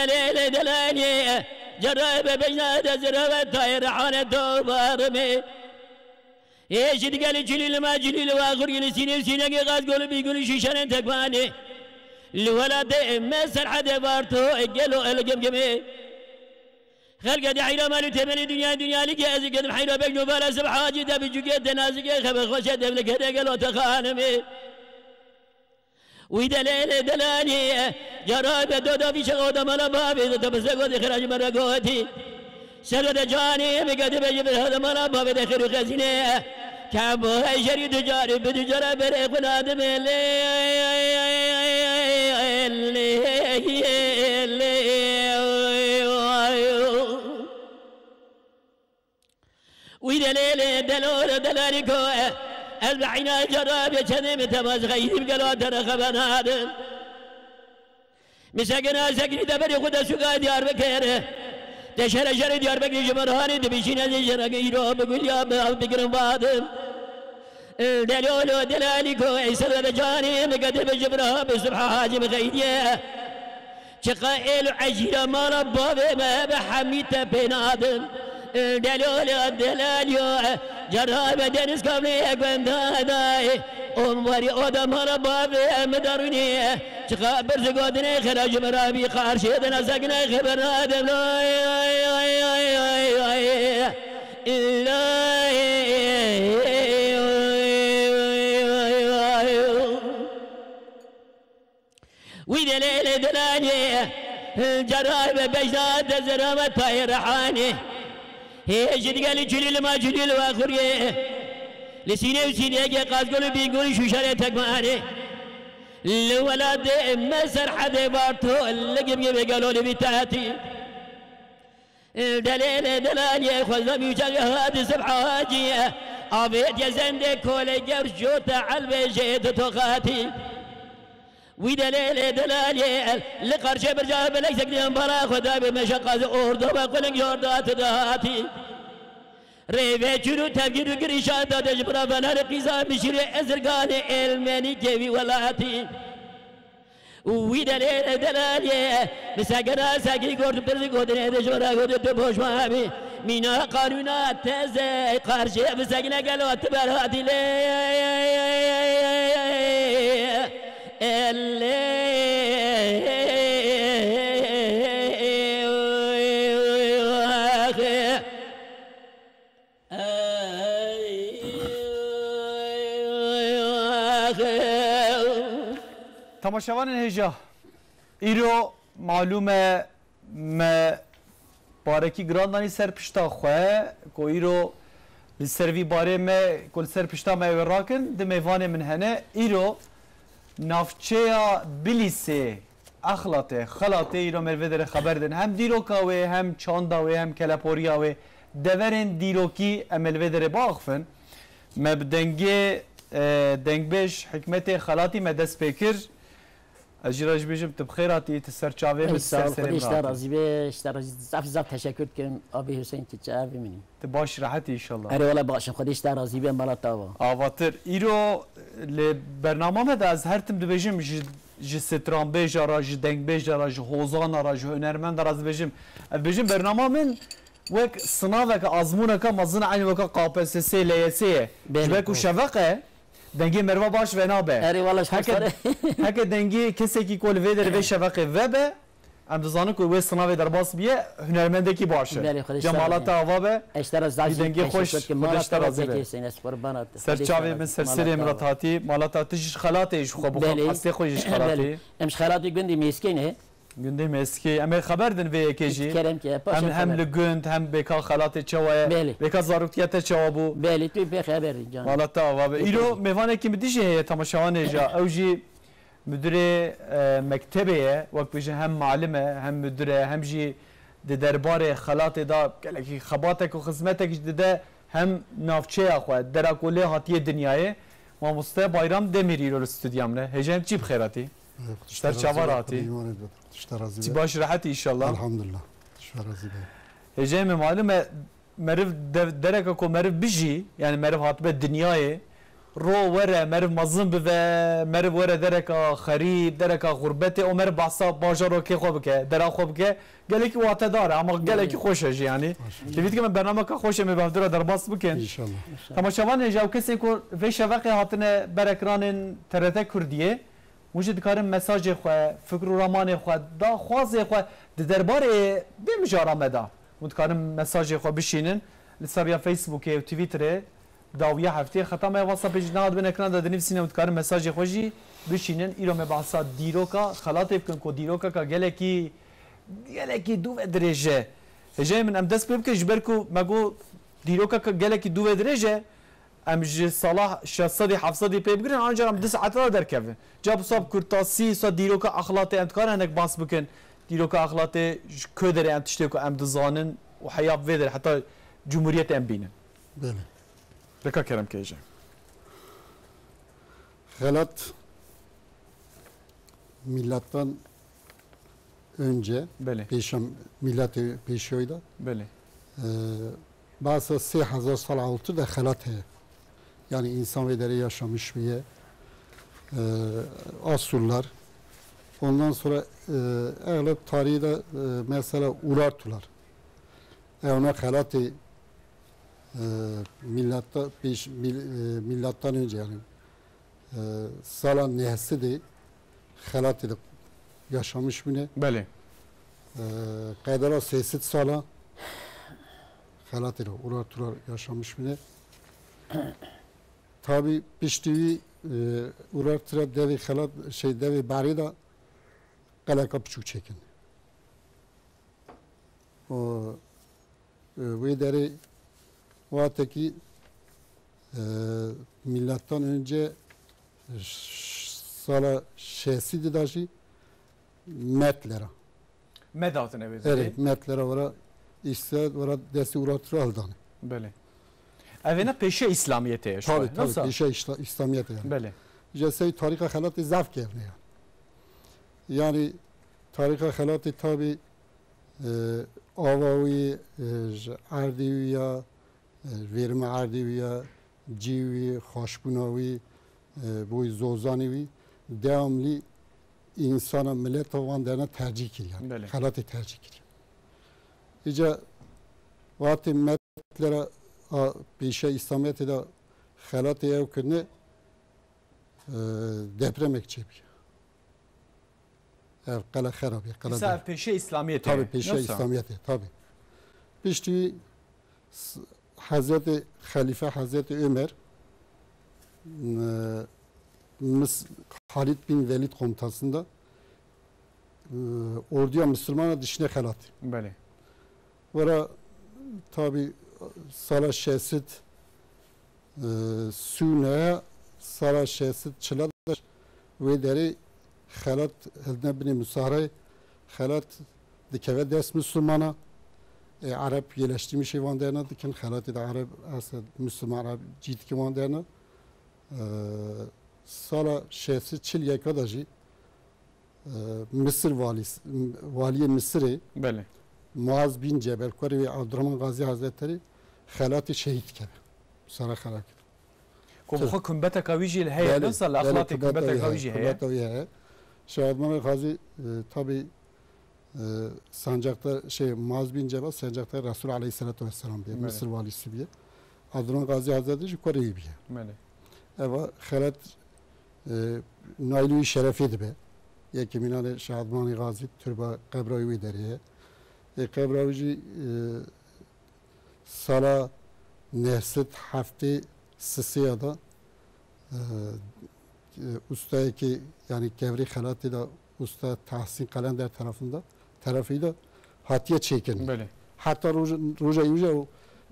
دليل دلاني جرب بين ذرة الطير عن الدوبر مي إيش قال جليل ما جليل وآخر ينسيني وسينك غاز قول بيقول شيشان انت كواني الولد ما سرحة بارتو قالوا القم قمي خلق دحيرة مال تمني دنيا دنيا لك ازق قدم حيرة بك نوبالا سبحا جدا بجوكيت نازق خبر خشا دبلك هدا قالوا تخانمي وإذا ليلة دلاني جرابة دودا في شغودة مالا بابي تبسقوتي خراج مرقوتي سرد جاني بقدر بجبل هذا مالا بابي دخل خزينة. كابو هجري دجاري بدجارة بريق نادم ويدليل دلول دلالكو البعينا الجراب يشنم تماز غيري قالوا ترى خبنا مساقنا سقري دبري خدا سقا ديار بكيره بكير تشهر شر ديار بكير جمرهاني دبيشينا زيشنا قيرو بقول يا بكرم بادم دلولو دلالكو عيسر رجاني مقدر بجبرها بسبحة حاجم غيريه شقائل عجيرة ما ربا ما بحميته بنادم دلول دلاليو جراب دنس قبلي بند هداي أموري أدم ربابي مدرني تخبر زقودني خرج مرابي خارشيدنا زقنا خبر آدم لا وإذا ليلة دلاني الجرائب بجداد زرمة طيرحاني هجد قال جليل ما جليل و لسيني وسيني أجي قاز قولي بيقولي شو شريتك ماري الولد مسر حد بارتو اللقب قبي قالوا لي بتاتي دلیل دلال يا خزم يجهاد سبحاجي أبيت کول گرش جوت علب جید تو خاتی ودليل دلال لقرش برجاه بلك سكدين برا خدا بمشقة أوردو بقلن يوردات دهاتي ريبه چونو تفگیرو گریشان دادش برا فنار قیزا بشیر ازرگان علمانی کیوی ولاتي. وی دلیل دلالیه مساگنا ساگی گرد پرزی گودنه دشورا گود تو بوش مامی مینا قانونا تزه قرشه مساگنا گلوات براتی لی تماشاوان هجا. ایرو معلومه ما بارکی گراندانی سر پشتا خواه کو ایرو لسروی باره ما کل سر پشتا ما راکن ده میوان من هنه. ایرو نافچه بلیسه. اخلاطه خلاطه ای رو مروه خبر دن هم دیروکاوه هم چانداوه هم کلپوریاوه دورن دیروکی املوه داره باخفن. مبدنگه دنگبش حکمت خلاطی مدست پیکر. از جراج بیشم تب خیراتی تسر چاوه می سر سر اشتر رازی به اشتر رازی زف زف تشکر کردم آبی حسین که آبی منی تو باش راحتی انشالله اره والا باشم خود اشتر رازی به مالا تاوا آواتر ایرو ل برنامه مد از هر تم دبیشم ج ستران بیش را ج دنگ بیش را ج هوزان را ج هنرمند را بیشم بیشم برنامه من وک سناوک آزمونه که مزن عین وک سیلیسیه. لیسه جبکو شفقه دنگی مروا باش و نابه اری والا شکر. هک دنگی کسی کی کل وی در وی شفق و به ام دزانه که وی سناوی در باس بیه هنرمنده کی باشه. جمالات آوا به. اشتر از داشت دنگی خوش خودش تر از سرچاوی من سرسری امراتاتی مالات آتش خلاتش خوب خوب. بله. اصلی خوش بله. خلاتی امش خلاتی میسکی نه gundê meskê em ê xeber din vê yekê jî كرم كي hem باش hem li gund hem bêka xelatê çawa ye Belê. bêka zaroktiya te çawa bû بالي تو بخبر جان malata ava be îro mêvanekî min dijî heye temaşawanê ja ew jî müdürê e, mektebê ye wek bêjin hem malim e hem müdür e hem jî di derbarê xelatê da gelekî xebatek û xizmetek ji dide هم نافچه خو دراکوله هاتیه دنیای ماموسته بایرام دمیری رو استودیام نه هجم چی بخیراتی Çerçeve rahatı. Baş rahatı inşallah. Elhamdülillah. Hecemi malum meriv dereka ko meriv biji yani meriv hatbe dünyayı رو وره مر مزن به مر وره درکا خرید درکا غربت او مر بحثا باجارو کی خوب که درا خوب که گله کی واته داره اما گله کی خوشش یعنی دیدید که من برنامه که خوشم به در درباس بکن ان شاء الله تماشاوان جاو کسی کو وی شوقه هاتنه بر اکران ترته کردیه موجود کارم مساج خو فکر و رمان خو دا خواز خو د درباره بمجارا مدا متکارم مساج خو بشینن لسریا فیسبوک و توییتر داویه هفته خطا ما واتساپ جناد بن اکران دادنی سینه متکارم مساج خوجی بشینن ایرو me bahsa دیروکا خلاط بکن کو دیروکا کا گله کی گله کی دو درجه هجای من ام دست بکن جبر کو مگو دیروکا کا گله کی دو درجه ام ج صلاح 600 700 پی بگیرن آنجا هم 2 ساعت را در کفن جاب صاحب کرتاسی سا دیروکا اخلاط انتکار هنک باس بکن دیروکا اخلاط کدر ام تشتی کو ام دزانن و حیاب ویدر حتی جمهوریت ام بینن Böyle. رکا کرم که ایجا Helat millattan önce بله peşam milleti peşoyda بله e, bazı 3000 sal altı da helat he. yani insan ve yaşamış diye e, Asurlar ondan sonra e, eğlep tarihi de e, mesela Urartular evne halati e, millatta bir, mil, e, millattan önce yani e, sala nehsi de halat edip yaşamış mı ne? Beli. E, kadara sesit sala halat edip urar turar yaşamış mı? tabi piştivi e, ular tıra devi halat şey devi bari da kalaka buçuk çekin. O ve deri vateki e, milattan önce sala şehsidi daşı metlere. Medatın evet. Evet metlere vara işte vara desi uğratır aldanı. Böyle. اونا پیشه اسلامیته tabii, tabii, پیشه اسلامیته yani. بله. جسای تاریخ خلات زف کرده یعنی تاریخ خلات تابی آواوی یا ویرم اردیویا جیوی خوشبوناوی بوی زوزانیوی دواملی انسان ملت وان درنا ترجیح کردن بله. خلات ترجیح کردن اینجا وقتی ملت a peşe İslamiyet ile halat ev kırne depremek çebi. Ev kala harap ya kala. Mesela peşe İslamiyet. Tabi peşe İslamiyet tabi. Peşti Hazreti Halife Hazreti Ömer e, Mıs Halid bin Velid komutasında e, orduya Müslümana dişine halat. Böyle. Vara tabi Sara şesit e, sune Sara şesit çıladır ve deri xelat hildne bini müsahrey xelat dikeve ders Müslümana e, Arap yerleştirmiş ivan derine dikin xelatı da Arap asad Müslüman Arap cid ki ivan derine e, Sara şesit çil yekadaji e, Mısır valisi, valiye Mısır'ı Bele. Muaz bin Cebel Kori ve Abdurrahman Gazi Hazretleri halatı şehit kere. Sara halat. كم خو كمبتا كاويجي الهي نصا الاخلاط كمبتا كاويجي هي Kubbet Şahadman Gazi e, tabi e, sancakta şey Muaz bin Cebel sancakta Resul Aleyhisselatü Vesselam diye Evet. Mısır valisi diye. Abdurrahman Gazi Hazretleri Kore'yi bir بله Eva halat e, Naili şerefiydi be. Yeki minane Şahadman Gazi türba kabravi deriye. E, kabravici e, Sara nehsit hafti sisiya da e, e, ustayı ki yani Gevri Halati da usta Tahsin Kalender tarafında tarafıyla hatiye çekin. Böyle. Hatta roja yuja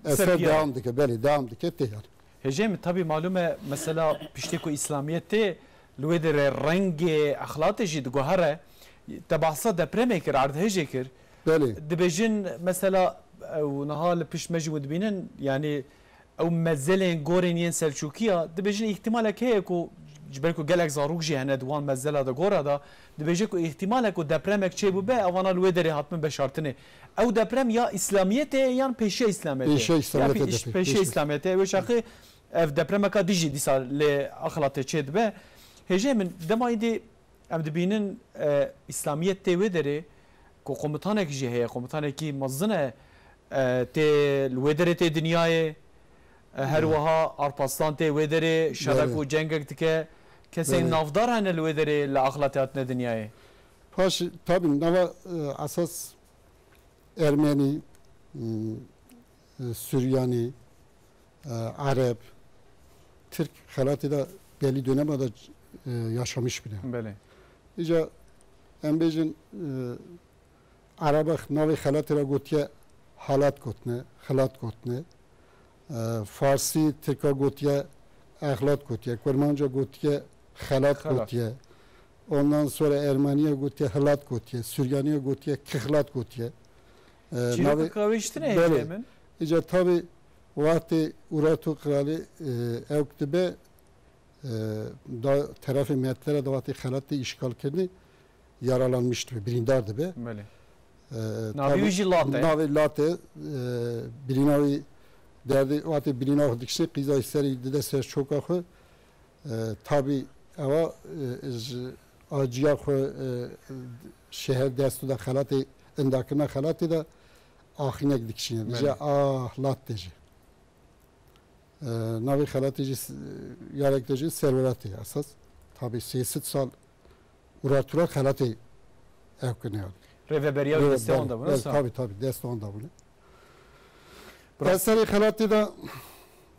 eser devam dike. Böyle devam dike tehar. Hecem tabi malume mesela pişteko İslamiyeti lüvedere rengi ahlatı jid gohare tebahsa depremekir ardhecekir. Böyle. Dibejin mesela اونها لپش مجود بینن یعنی او مزلین گورین یین سلچوکیا دبیجن احتمال که کو جبر کو گلک زاروک جی هنه دوان مزلا دا گورا دا دبیجه کو احتمال کو دپرمک چه بو به اوانا لوی دری حتم بشارتنه. او دپرم یا اسلامیت یا پیشه اسلامیت پیشه اسلامیت پیشه اسلامیت و شخی اف دپرمک دیجی دیسا ل اخلاط چه دبه هجه من دما ایدی ام دبینن اسلامیت تی و دری کو قومتانک جی هه قومتانکی مزنه. Derê ku komutanek jî heye komutanekî mezin e e, tê li wê derê tê dinyayê e, her wiha Arpaslan tê wê derê şerek û cengek dike kesên navdar hene li wê derê li axlatê hatine dinyayê Paş tabii nava e, asas Ermeni, e, Süryani, Arap, Türk halatı da belli dönemde yaşamış bile. Belê İca em bêjin e, Arabak navê halatı ra gotiye halat gotine, halat gotine. E, Farsî Türka gotiye ahlat gotiye, Kurmanca gotiye halat gotiye. Ondan sonra Ermeniye gotiye halat gotiye, Süryaniye gotiye kıhlat gotiye. E, qavêjtine Belê. hêjê min İca tabi vakti Uratu Krali e, ev dibe e, da tarafı metlere da vakti halatı işgal kendi yaralanmıştı. Birindardı be. Belê E, Navî wî jî lat e Navi late e, birinavi derdi vakti birinavi dikşi kıza seri dide ser çok ahı e, tabi e, j- acıya xwe e, şehir destu da halatı endakına halatı da ahinek dikşine. Dice ah lat deji. E, navi halatı ji yarek deji serveratı asas. Tabi siyaset sal uratura halatı evkine yani. Rêveberiya wî destê wan da bûne Evet, tabii tabii destan da bunu. Bırak. Eseri halatı da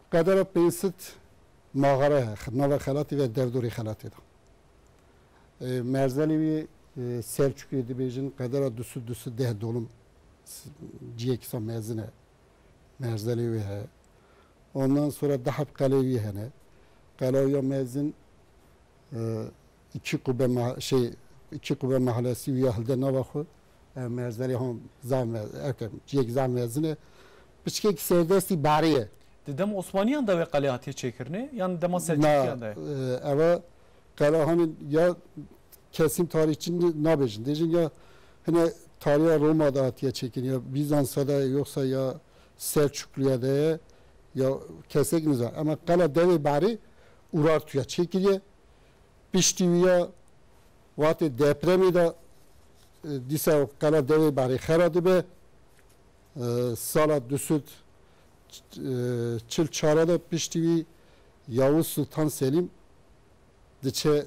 kadar peysit mağara nava halatı ve devduri halatı da. E, Merzeli ve e, Selçuk edibejin kadar dusu dusu deh dolum ciyeksa mezine Merzeli ve he. Ondan sonra Dahab Kalevi hene. Kalevi mezin e, iki kubbe şey iki kubbe mahallesi ve halde navaxu مرزلی هم زن اکم یک زن مزنه بچه که سردستی باریه Di dem Osmaniyan da wê qelê hatiye çêkirine yan dema نه Selçukiyan da ye اوا قلا همین یا kesim tarihçi nabejin diyeceksin ya hani tarihe Roma da atiye çekin ya Bizans'a da yoksa ya Selçuklu'ya da ya kesek nizam ama kala devi bari urartuya çekiliye piştiviya vati depremi de e, disa kala devi bari xeradı be e, sala e, çil çarada piştivi Yavuz Sultan Selim diçe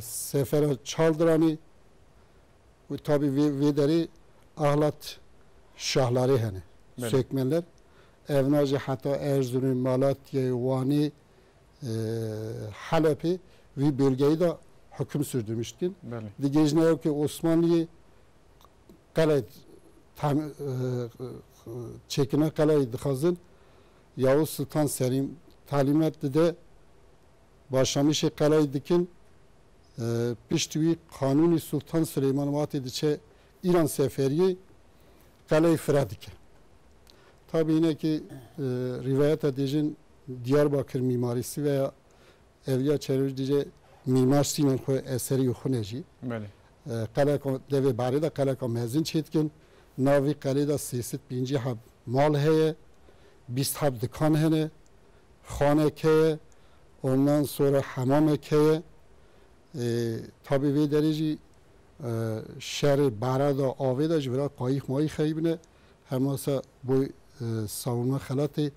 sefere çaldırani ve tabi ve deri ahlat şahları Evet. sökmeler evnacı hatta Erzurum, Malatya, Vani e, Halep'i ve bölgeyi de hüküm sürdürmüştün. Belê Digecine yok ki Osmanlı'yı kale tam, e, çekine kaleyi dikazın Yavuz Sultan Selim talimat de başlamış kaleyi dikin e, piştüvi Kanuni Sultan Süleyman Vati diçe İran seferiyi kaleyi Fıradike. Tabi yine ki e, rivayet edicin Diyarbakır mimarisi veya Evliya Çelebi میمار سینن خو اثری خونه جی بله. قلعه دوی باری دا قلعه که مهزین چید کن. ناوی قلعه دا سیست پینجی هب مال هی بیست هب دکان هنه. خانه که. اونان سور حمام که. تابی وی درجی شهر باره دا آوی دا جورا قایق مایی خیبنه هماسا بوی ساونا خلاتی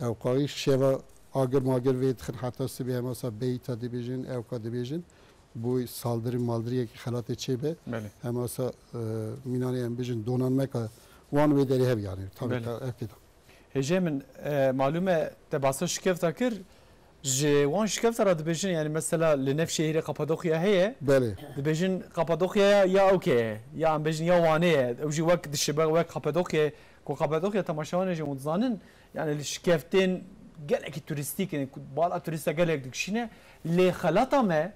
او قایق شوا Agir magir vê dixin heta sibê hemasa beyta dibêjin ewka dibêjin bu saldırı maldıriyek halatı çebe hemasa e, minare em bijin donanmeka wan ve deri hev yani. Tabii ta efkida hejemin e, malume te basa şikefta kir ji wan şikefta ra dibêjin yani mesela li Nevşehirê Kapadokya heye belê dibêjin Kapadokyaya ya okey ya em ya wane ye. Ew jî wek dişibe wek Kapadokya ku Kapadokya temaşawanê jî wan yani li şikeftên geleki turistikini bala turista gelek dikşine le halata me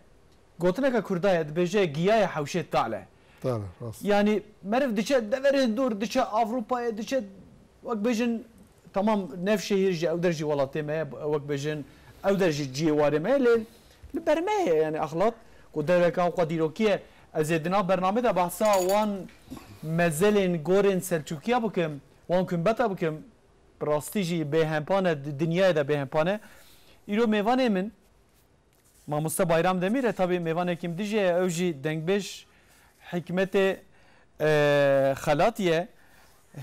gotineka kurdaya beje giyaya hawşe tale. Tale. Yani merif diçe devere dur diçe Avrupa'ya diçe vak bejin tamam nevşehir ji ev derji walatime vak bejin ev derji civarime le li bermeye yani ahlak ku dereka ku dirokiye ez edina bername de bahsa wan mezelin gorin selçukiya bukim wan kümbeta bukim راستی جی به همپانه دنیای ده به همپانه ایرو میوانه من. ماموستا بایرام دمیره تابی میوانه کم دیجه او جی دنگبش حکمت خلاتیه.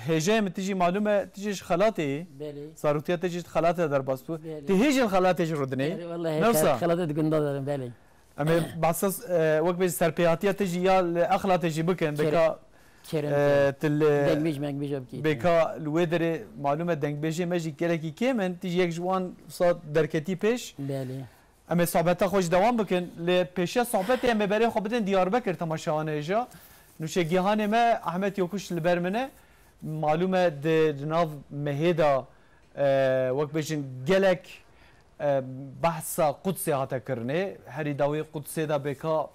هجه م تیجی معلومه تیجیش خلاتی؟ بله. صاروتیا تیجیش خلاته در باس بو تیجی الخلاته جی ردنی والله خلاته دگندا دارم بله. اما بحث وقت بيج سربياتيا تجي يا اخلا تجي بكن بكا تل دنگبیج منگبیج هم کی بکا لوی در معلومه دنگبیج مجی گرکی که من تیجی یک جوان صاد درکتی پیش بله اما صحبت خوش دوام بکن ل پیش صحبت ام بری خوب بدن دیار بکر تماشاونه اجا نوشه گیهان ما احمد یوکوش لبرمنه معلومه د ناو مهدا وک بجن گلک بحث قدس هاتا کرنه هری داوی قدس دا بکا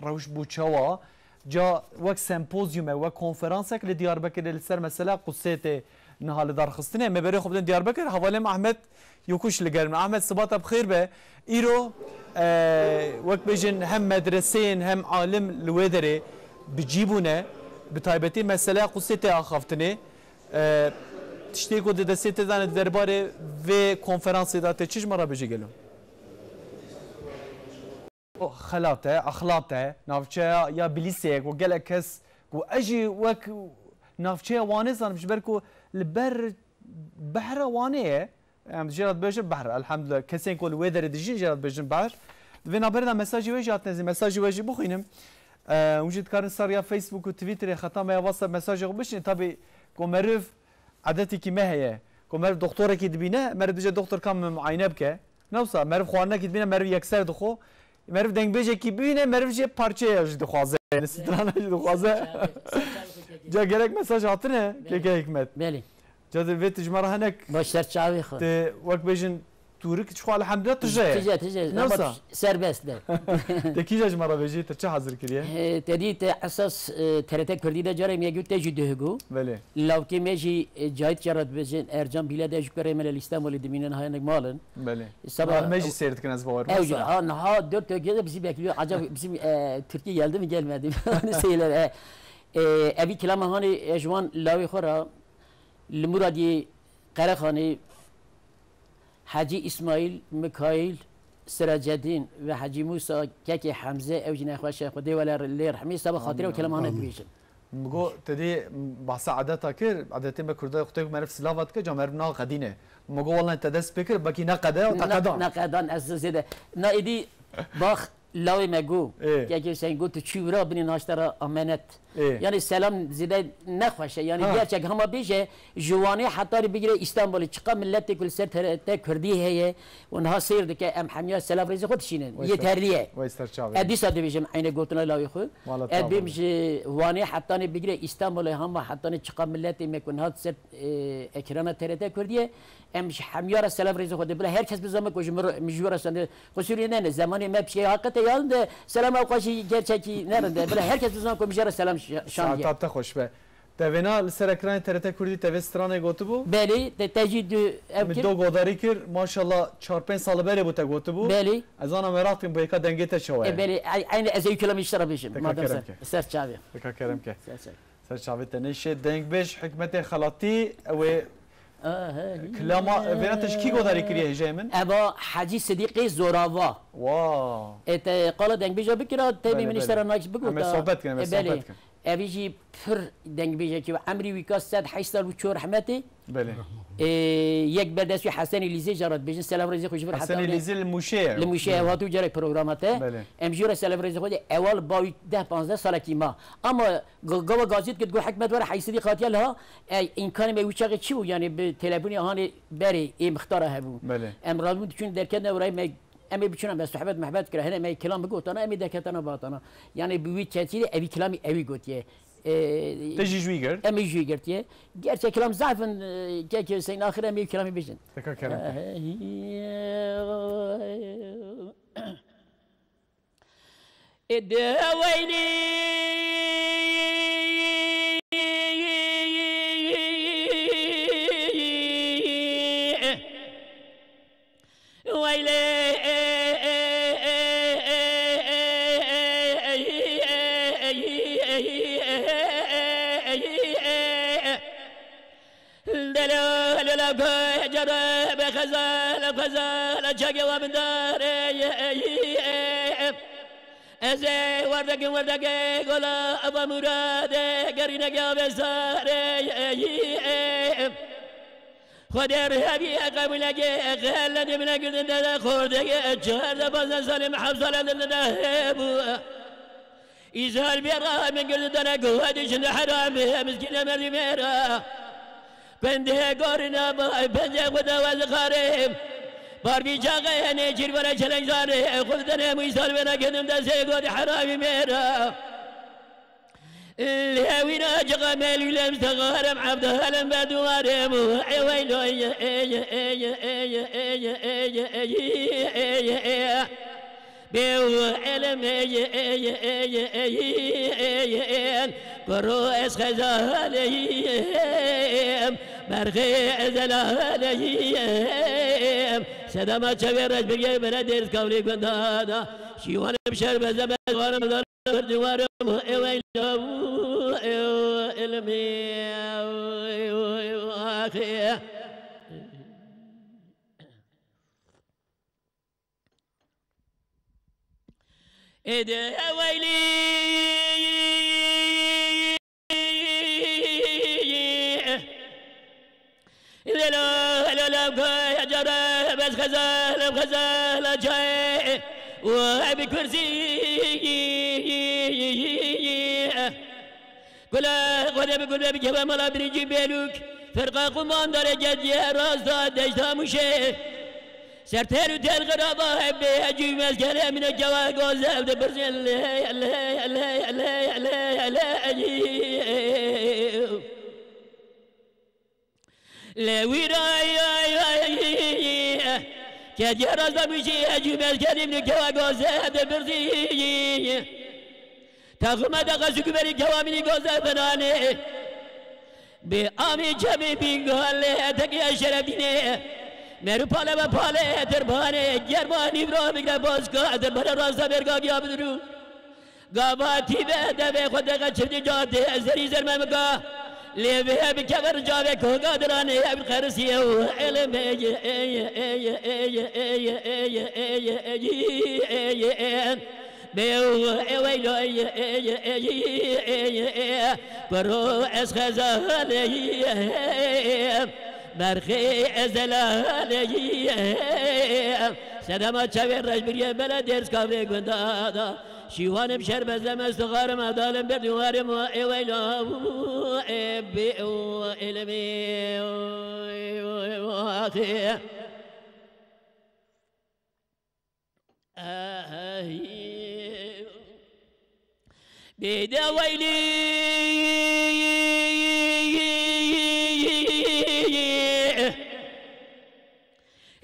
روش بوچوا جا وەک سمپۆزیومە وەک کۆنفرانسێک لە دیاربەکە لە سەر مەسەلا قوسێتێ نهال دارخستنê me berê xbin diyarbekir hevalê Ahmed yokuş li gerin Ahmed sibata bixêr be îro wek bêjin hem medreseyên hem alim li wê derê bicîbûne bi taybetî mesele qusê tê axaftinê tiştê ku di destê tê zane derbarê vê konferansê da tê çi ji me ra bijî gelim. خلاته اخلاته. نافچه یا بلیسه و گله کس و اجي وك نافچه وانه زان مش بركو لبر بحر وانه. ام جرات بيجن بحر. الحمد لله كسين كل ويدر ديجين جرات بيجن بحر. فينا برنا مساجي ويجي اتنزي مساجي ويجي بخينم أه وجد كارن صار يا فيسبوك وتويتر ختم يا واتساب مساجي بشني طبي كومرف عادتي كي ما هي كومرف دكتوره كي دبينا مرف بيجي دكتور كم معاينه بك نوصا مرف خوانه كي دبينا مرف يكسر دخو مرف دنگ بيجي كي بينه مرف جي parçe يجي دخوازه نسترانا يجي دخوازه جا gerek mesaj hatırne keke hikmet بله جا في تجمره هناك باشتر چاوی خود ت وقت بيجن تورك شو الحمد لله تجاه تجا تجا نوصا. نبض سربست ده تكي جمره بيجي تشا حاضر كريه تدی ته اساس ترته کردی ده جاره میگو تجی دهگو بله لو که میجی جایت چرات بزن ارجام بیلا ده شکر مل الاستانبول دمینن های نگ مالن بله sabah ماجي سيرت كناز باور Evcil. Ha, ha dört Türkiye'de bizi bekliyor. Acaba bizim e, Türkiye geldi mi gelmedi mi? Hani şeyler. E, e, evi kilama hani e, şu an lavi khora Limuradi Karakhani Hacı İsmail Mikail Siraceddin ve Hacı Musa Keki Hamze evcine khoşa khudi ve ler rahmi sabah hatire ve kelamana dibişin. مگو تدی بحث عادتا کر عادتی ما کرده خودت مرف سلاوات که جامر بنا قدینه مگو والله انت دست بکر بکی نقده و تقدان نقدان از زده نه ایدی باخ لای مگو یکی سعی گفت چیورا بنین هاشترا آمنت. یعنی سلام زیده نخواشه. یعنی گرچه همه بیشه جوانی حتی بگیره استانبول چقدر ملتی کل سر تا کردی هیه اونها سیر دکه که ام حمیا سلام ریز خود یه تریه ادی ساده بیشم عین گوتنا لای خو اد بیمش جوانی حتی بگیره استانبول هم حتی چقدر ملتی می‌کنه سر اکرانه تره تا کردیه امش حمیا را سلام ریز خود بلا هر کس بذم کجمر مجور سنده خوشی نه زمانی ما حقت حقیقت ده یالن ده سلام او قاشی گرچکی نرن ده بله هر کس böyle herkes uzun سلام selam şan diye. خوش به دوینا لسر اکران ترت کردی تیوی سترانه گوتو بو بلی ده تجید اف کرد دو گوداری کر ماشاءالله چهار پنج سال بله بوده گوتو بو بلی از آن مراقب بو یکا دنگی تشوه بلی این از یک کلام اشترا بیشم مادم سر سر چاوی تکا کرم که سر چاوی تنشه دنگ بیش حکمت خلاطی و آه کلاما وینا تشکی گوداری کریه هجه من ابا حاجی صدیقی زوراوا واو ات قال دنگ بیجا بکرا تیمی بله، منیستر بله. ناکس بگو همه صحبت اویجی پر دنگ بیجه که امری امریکا صد هشت سال و چور رحمته بله یک بعد از حسن لیزی جرات بیجه سلام رزق خوش بر حسن لیزی المشه المشه و تو جرای برنامه بله. بله. امجور سلام رزق خود اول با 10 15 سال کی ما. اما گو گازیت که گو حکمت ور حیثیت قاتل ها. امکان می وچق چی بو یعنی به تلفن هان بری ام اختار هبو بله. امرالمون چون درکن اورای امی بچونم به صحبت محبت کرده امی کلام بگوتانا امی دکتانا باتانا یعنی بوی چتیری اوی کلامی اوی گوتیه تجي جويجر امي جويجر تي قالت كلام زعف که سين اخر امي كلامي بيجن تكا كلام ادويني ويلي بحجري بخزال بخزال شقي ومن داري ازي وردك وردك قولا ابا مرادي قرينك يا بزاري خدير هبي قبلك خلني منك دنا خوردك جهر بزن سلم حفصل دنا هبو إزال بيرا من قلت أنا قوادي شن حرامي مسكينة مريميرا بنده گورنا بنده خدا وزخارم بار بی جاگه نیچیر برا چلنگ زاره خود دنه میسال بنا کنم دسته گود حرامی میرا الهوين أجغى مالي لم تغارم عبد هلم بدوارم ويلو بيو علم برؤس خزاليم مرغي عزلاليم سدا ما تشوير بردير كولي قندادا شيوان بشرب زبد وأنا مدار دوار وين علمي أخي إيه ويلي لو لو لو حجر بس خزال خزال جاي وابي كرسي قلا قلا بقول بيجي بملا بريجي بيلوك فرقا قمان درجة يا راستا دجتا مشي سرتير وتير غرابة حبي أجي مسكرة من الجواء قوز أبدا برسل الله الله الله الله الله الله أجيب لویرایایاییه که دیگر از دمیشی عجیب کردیم نکه و گازه هده برزیه تقوم دقشو که بری کوامینی گازه بنانه به آمی جمعی بینگاله تکی اشرفینه مرو پاله و پاله دربانه گرمانی برا بگره بازگاه دربانه راستا برگاه گیا بدرو به دبه خود دقا چردی جاده زری زرمه مگاه لي بها بكبر جابك وقادراني يا ابن خرسي وعلم بروعس خزاني برخي ازلاني سلامات شوير رجبرية بلا ديرس كابري قندادا شیوانم شر بزم استغار ما عدالم برد دیوارم و ایویلا و ایبی و علمی و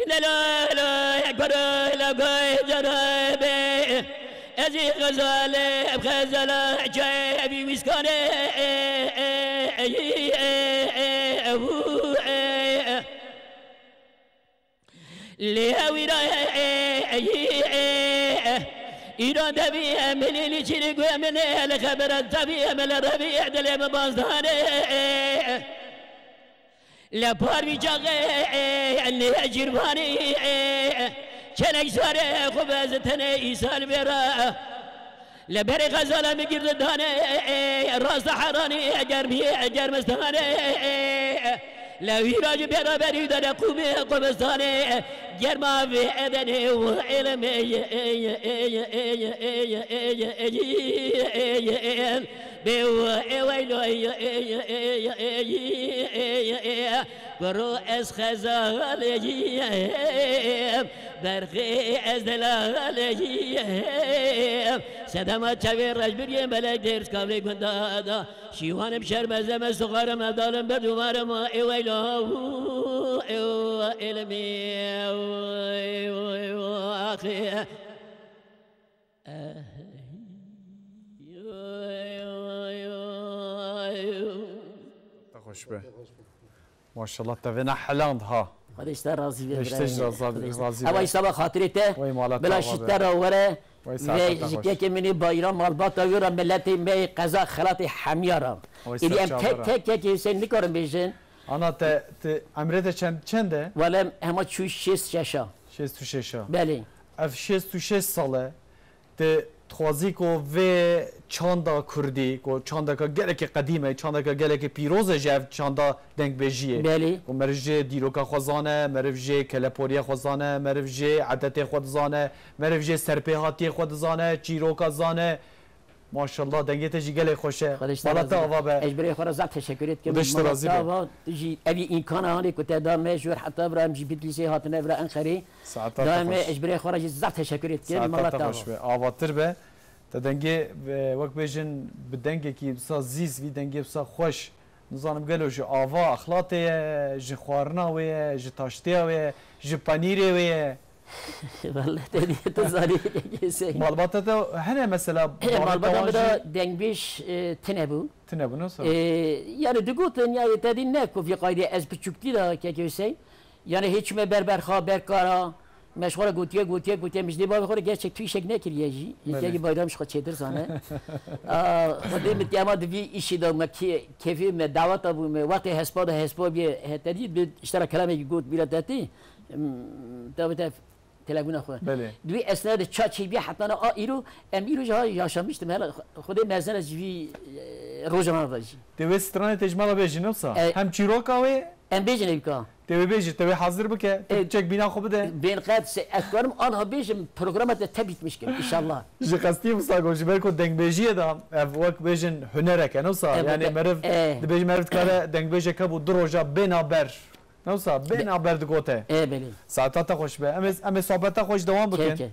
لا لا غزالي بغزالة عجيبي مسكاني لهوينا إيران دبي أمل اللي شرق وأمل الخبر الدبي أمل الربيع دلم بازدان لا بار بيجاغي اللي أجرباني شنك زاري خبزتني إيسال براه لبری غزاله میگیرد دانه راز حرانی جرمی جرمستانه لویراج برابری داره قوم قومستانه جرما في أذنه وعلمه برو از خزالیم برخی از دلالیم سدما چوی رجبریم بلک درس کاملی گندادا شیوانم شرمزم از سخارم ادالم بر دومارم ایویلا علمی آخی خوش به ماشاءالله تا وینا حلاند ها خودش تا راضی بیه خودش راضی بیه اوی سبا خاطری ته بلا شتر آوره جکی که منی بایرام مالبات آوره ملتی می قضا خلات حمیارم ایلی ام تک تک تک حسین نکارم بیشن آنا ته ته امره ده چند چنده؟ ولم همه چوش شیست ششا شیست و ششا بله اف شیست و شیست ساله ته توازی کو و چاندا کردی کو چاندا کا گله که قدیمه چاندا کا گله که پیروز جف چاندا دنگ بجیه بله و مرف جه دیروکا خوزانه مرف جه کلپوریا خوزانه مرف جه عدت خود زانه مرف جه سرپیهاتی خود زانه چیروکا زانه ماشاءالله دنگه ته جیگل خوشه بالا تا آوا به اجبری خورا زب تشکریت که دشت رازی به جی اوی امکان آنی کتا دامه جور حتی برام جی بیتلیسی هاتنه برا انخری دامه اجبری خورا جی زب تشکریت که مالا تا آوا آواتر به تا دنگه وقت بیجن به دنگه کی بسا زیز وی دنگه بسا خوش نزانم گلو جی آوا اخلاته جی خوارنا وی جی تاشتی وی جی پنیره وی والا تنی تزاری کیسه؟ مالبات تو هنر مثلا مالبات ما دنگیش تنبو تنبو نه سر؟ یعنی دیگه تو نیا یه تدین نه کوی از بچوکی داره که کیسه؟ یعنی هیچ مه بربر خواب برکارا مشغول گوتیه گوتیه گوتیه میشه دیگه با خوره گهش توی شک نکری یه جی یه جی باید همش خواهد چیدر زنه خودم می‌تونم دوی اشی دارم که کفی می دعوت ابوم ده حسابه حسابیه هتدی بیشتر کلامی گوت میاد داده تا وقتی تلگونا خود بله. دوی اسناد چا چی بیا حتی نه ایرو ام ایرو جای یاشان بیشتم هلا خود مزن از جوی روز ما باشی. دوی استرانه تجمال بیشی نبسا هم چیروکا و ام بیشین ایکا دوی بیشی دوی حاضر بکه. چک بینا خوب ده بین قد س اکوارم آنها بیشم برنامه تبیت میشکم ایشالله جی قصدی چه گوشی برکو دنگ بیشیه دا وقت بیشن هنره کنوسا یعنی مرفت دنگ بیشی که بود دروجا بنا بر. نو سا بنا بر دگوته ای بلی ساعتا خوش به. ام ام صحبت خوش دوام بکن. که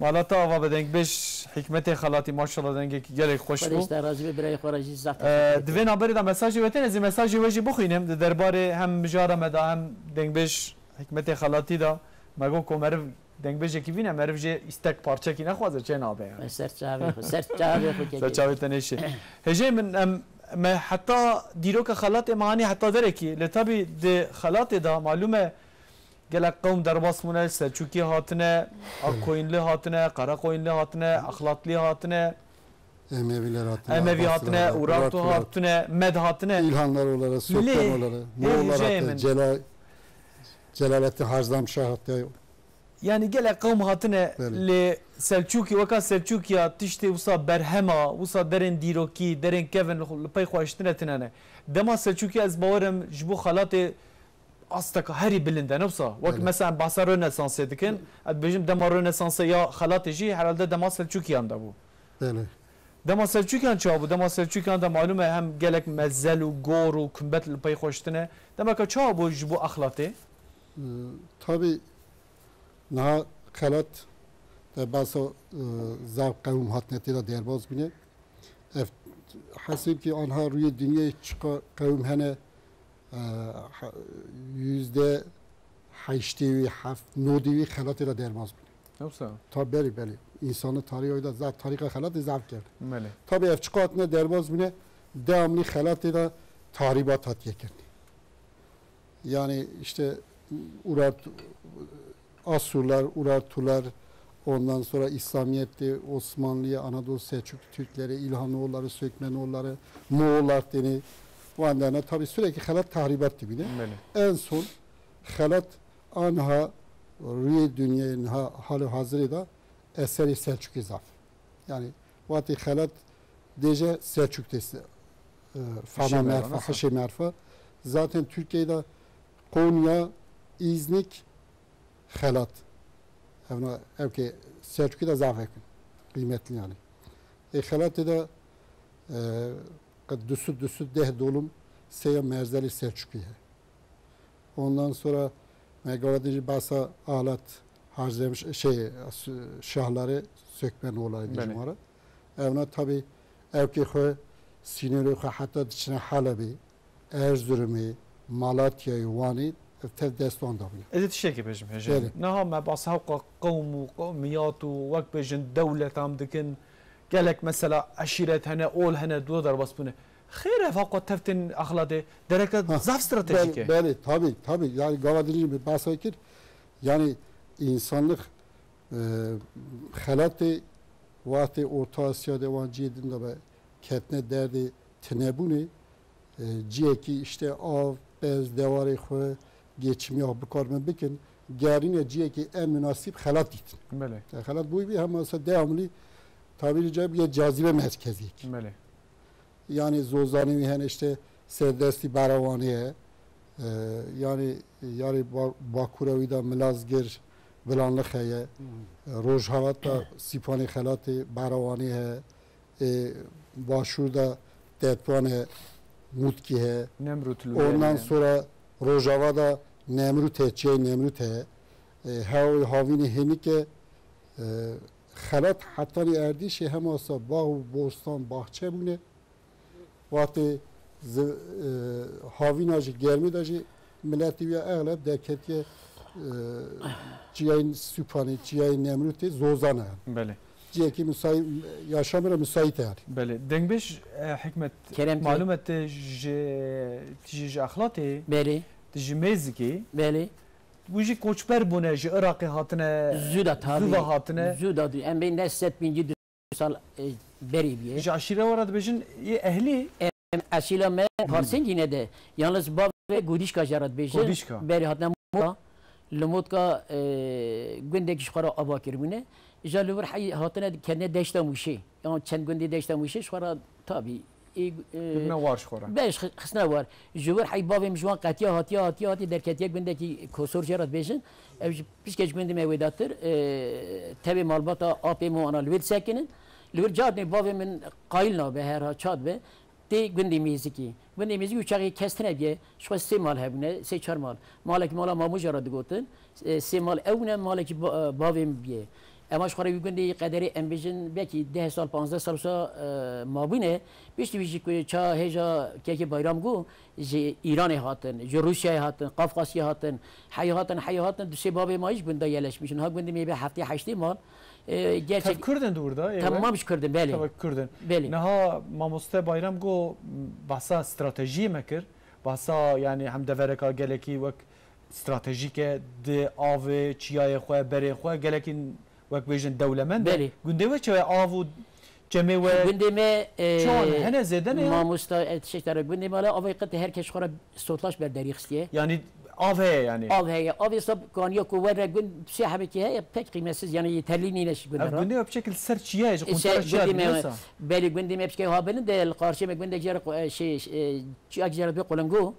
مالا تا و بدنگ بیش حکمت خلاتی ماشاءالله دنگ کی گلی خوش بو. خودش در راضی برای خارجی زخت اه، دوین آبری دا مساجی وتن از این مساجی وجی بخوینم در درباره هم مجاره مدا هم دنگ بیش حکمت خلاتی دا. مگو کو مرف دنگ بیش کی وینه مرف جه استک پارچه کی نخوازه چه نابه. سر چاوی خو سر چاوی خو که تنشی هجه من ام ما حتی دیروک خلات معنی حتی داره کی لطبی د خلات دا معلومه گلک قوم در باس مونه سلچوکی هاتنه اکوینلی هاتنه قرا کوینلی هاتنه اخلاطلی هاتنه Emeviler hatına, emevi Abbasiler هاتنه اورارتو Muratlılar, هاتنه med هاتنه İlhanlar olarak, Sökmen Le, olarak, he, Moğollar Hüseyin. hattı, Celal, Celalettin Harzamşah hattı. yani gelek قوم هاتنه بله. ل سلچوکی وکا سلچوکیا تشتی وسا برهما وسا درن دیروکی درن کevin لپی خواشتنه تنانه دما سلچوکی از باورم جبو خلات استك هري بلنده نفسه وقت بله. مثلا باسا رنسانس دكن اد بيجم دما رنسانس يا خلات جي herhalde دما سلچوکیان da bu Böyle. دما سلچوکیان چا bu دما سلچوکیان da malume hem gelek mezzel و گور و كمبت لپی خواشتنه دما ka çا bu جبو اخلاطي Ee, tabii na kalat da bazı e, zav kavim hatnetiyle derbaz bine. Ef, hasip ki anha rüye dünya çıka kavim hene e, ha- yüzde haşti ve haf nodi ve kalatıyla derbaz bine. نفسه Tabi beli beli. İnsanı tarihi oyda zav tarika kalat zav geldi. ملي Tabi ev çıkartına derbaz Asurlar, Urartular, ondan sonra İslamiyet'ti, Osmanlı'yı, Anadolu Selçuklu Türkleri, İlhanoğulları, Sökmenoğulları, Moğollar deni, Vandana tabi sürekli halat tahribat gibi dibine. En son halat anha rüye dünyenin ha, hali hazırı da eseri Selçuk izaf. Yani vati halat dece Selçuk desi. E, fana merfa, haşe merfa. Zaten Türkiye'de Konya, İznik, halat. Evna, evke Selçuk'u da zaf yakın. Kıymetli yani. E halatı da e, düsü düsü deh dolum seya merzeli Selçuk'u. Ondan sonra Megavateci basa alat harcamış şey şahları sökmen olaydı cumara. Evna tabi evki xwe sinirli xwe hatta dişine Halebi, Erzurum'u, Malatya'yı, Van'ı ev tev destan da bile. إذا تشيكي بيجم بله. هجين نها ما بس هوقا قوم وقوميات ووقت بيجن دولة تام دكن قالك مثلا عشيرة هنا أول هنا دو در بس بونه خیر فقط تفتن اخلاده درک زاف استراتejik Bel- Beli tabi tabi yani gavadilici bir bahsettir. Yani insanlık e, halatı vakti Orta Asya'da van cihedin de be ketne derdi tenebuni e, ciyeki işte av bez devarı xwe geçimi ya bikarmen bikin gerine ciyeki en münasip halat ditin. بله Yani halat bu bir hem aslında devamlı tabiri caizse bir cazibe merkezi. بله yani zozani ve hani işte serdesti baravaniye e, yani yani Ba- Bakuravi da Milazgir bilanlık heye Rojhavat da Sipani Nemrute, çey Nemrute, hav havini henike xelat hatari erdişi hem olsa bağ bostan bahçe mune vakti e, havin acı germi acı milleti ve eğlep derketiye ciyayın süpani, ciyayın nemrüti zozana. Bele. Ciye ki müsait, yaşamına müsait yani. Bele. Dengbeş e, hikmet, malumet je, je ahlatı. Bele ji Mezikê belê bu jî koçber bûne ji Iraqê hatine zûda tabî zûda hatine. Zûda dî em bê ne bin yî sal e, berî biye ji aşîre wara dibêjin yê ehlî? Em aşîla me parsên yîne de. Yalnız bav ve gudîşka jê re dibêjin berî hatine mûra li motka e, gundekî ji xwe re ava kiribûne hatine kendine deşta mûşê. Çend gundê deşta mûşê ji xwe نوارش خورن بهش خس نوار جوور حی باویم جوان قتیا هاتیا هاتیا هاتی در کتیک بنده کی کسور جرات بیشن اف پیش کج بنده می ویداتر تبی مالباتا آپی مو انا لویر سکنن لویر جاد نی باوی من قایل نا به هر چاد به. تی گندی میزیکی گندی میزیکی چاقی کستنه بیه شو سه مال هبنه سه چهار مال. مالک مالا مامو جرات گوتن. سه مال اونه مالک باویم بیه اماش خوری بگن دی قدری امبیشن بیکی ده سال پانزده سال سا مابینه بیشتی بیشی که چا هیجا که که بایرام گو جی ایران هاتن جی روسیه هاتن قفقاسی هاتن حی هاتن حی هاتن دو سه باب مایش بنده یلش میشن ها بنده میبه هفته هشتی مال gerçek Tabii Kürdün de burada. Evet. Tamammış Kürdün belli. Tabii Kürdün. Belli. Naha mamoste bayram go bahsa strateji mekir. Bahsa yani hem devereka geleki vek stratejike de avê çiyayê xwe berê xwe gelekî وەک بێژن دەولەمەند بەێ گوندەوە چ ئاو و cemê we gundê me hene zêden mamosta şektara gundê mala avê qetê herkes xwara sotlaş berderî xistiye yani av heye yani av heye avê sab kaniya ku were gund psî hemekî heye pek qîmetsiz yani terlînî neş gundê gundê pşekil ser çiye ji gundê me belê gundê me pşke habenin de qarşê me gundê cer şey ciyek cer bi qulengû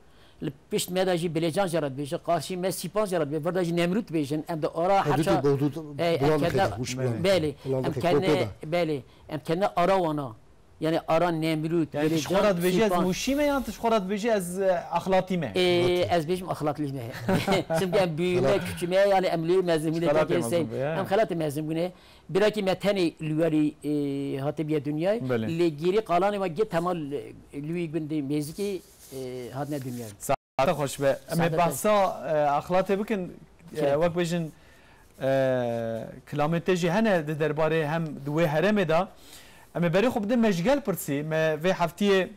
piş medaji bilecan jarat beje karşı mes sipan jarat be verdaj nemrut bejen em de ora Hadi hatta boğdu Ey, bulanlık erkekler- eder, huş bulanlık. beli Bulanlık em eder, kendine kokoda. beli em kendine ara ona yani ara nemrut yani تشخورات بيجي از موشيمه يعني تشخورات بيجي از اخلاطيمه Eee ez bejim ahlaklıyım. Şimdi em büyüme küçüme yani em lüy mezimine Halat tekeysen. emazım be, ya. Em halat mezimine. Biraki meteni lüyari hatibiye dünyayı. Bele. Le geri kalanı هاتنه دنیا ساعت خوش به ام بحثا اخلاطه بکن وقت بجن کلامت جی هنه درباره هم دوی هرمه دا ام بری خوب ده مشگل پرسی ما وی هفتیه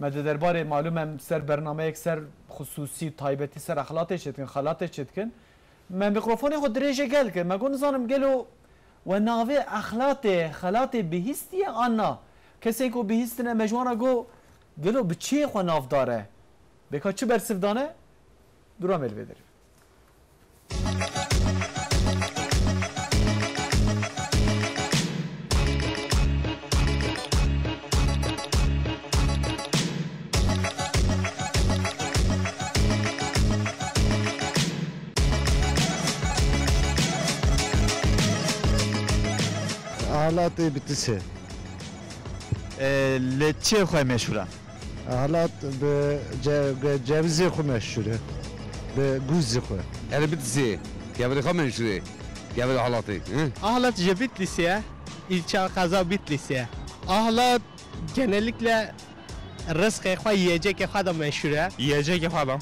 ما درباره معلومه سر برنامه یک سر خصوصی تایبتی سر اخلاطه چتکن خلاطه چتکن من میکروفون خود دریجه گل کرد من گفتم گلو و ناوه اخلاط خلاط بهیستی آنا کسی که بهیستن مجوانا گو گلو به چی خو ناف داره؟ بکا چه برسفدانه درام ال بدر حالات بتسه لچه خواهی مشوره اهلات به ج- جوزی خو مشهوره به گوزی خو Yani bitisi. Gavri khamen şuraya. Gavri halatı. Hı? Ahlat je Bitlis'e, ilçe kaza Bitlis'e. Ahlat genellikle rızkı خوا yiyecek خوا da meşhure. یه خودم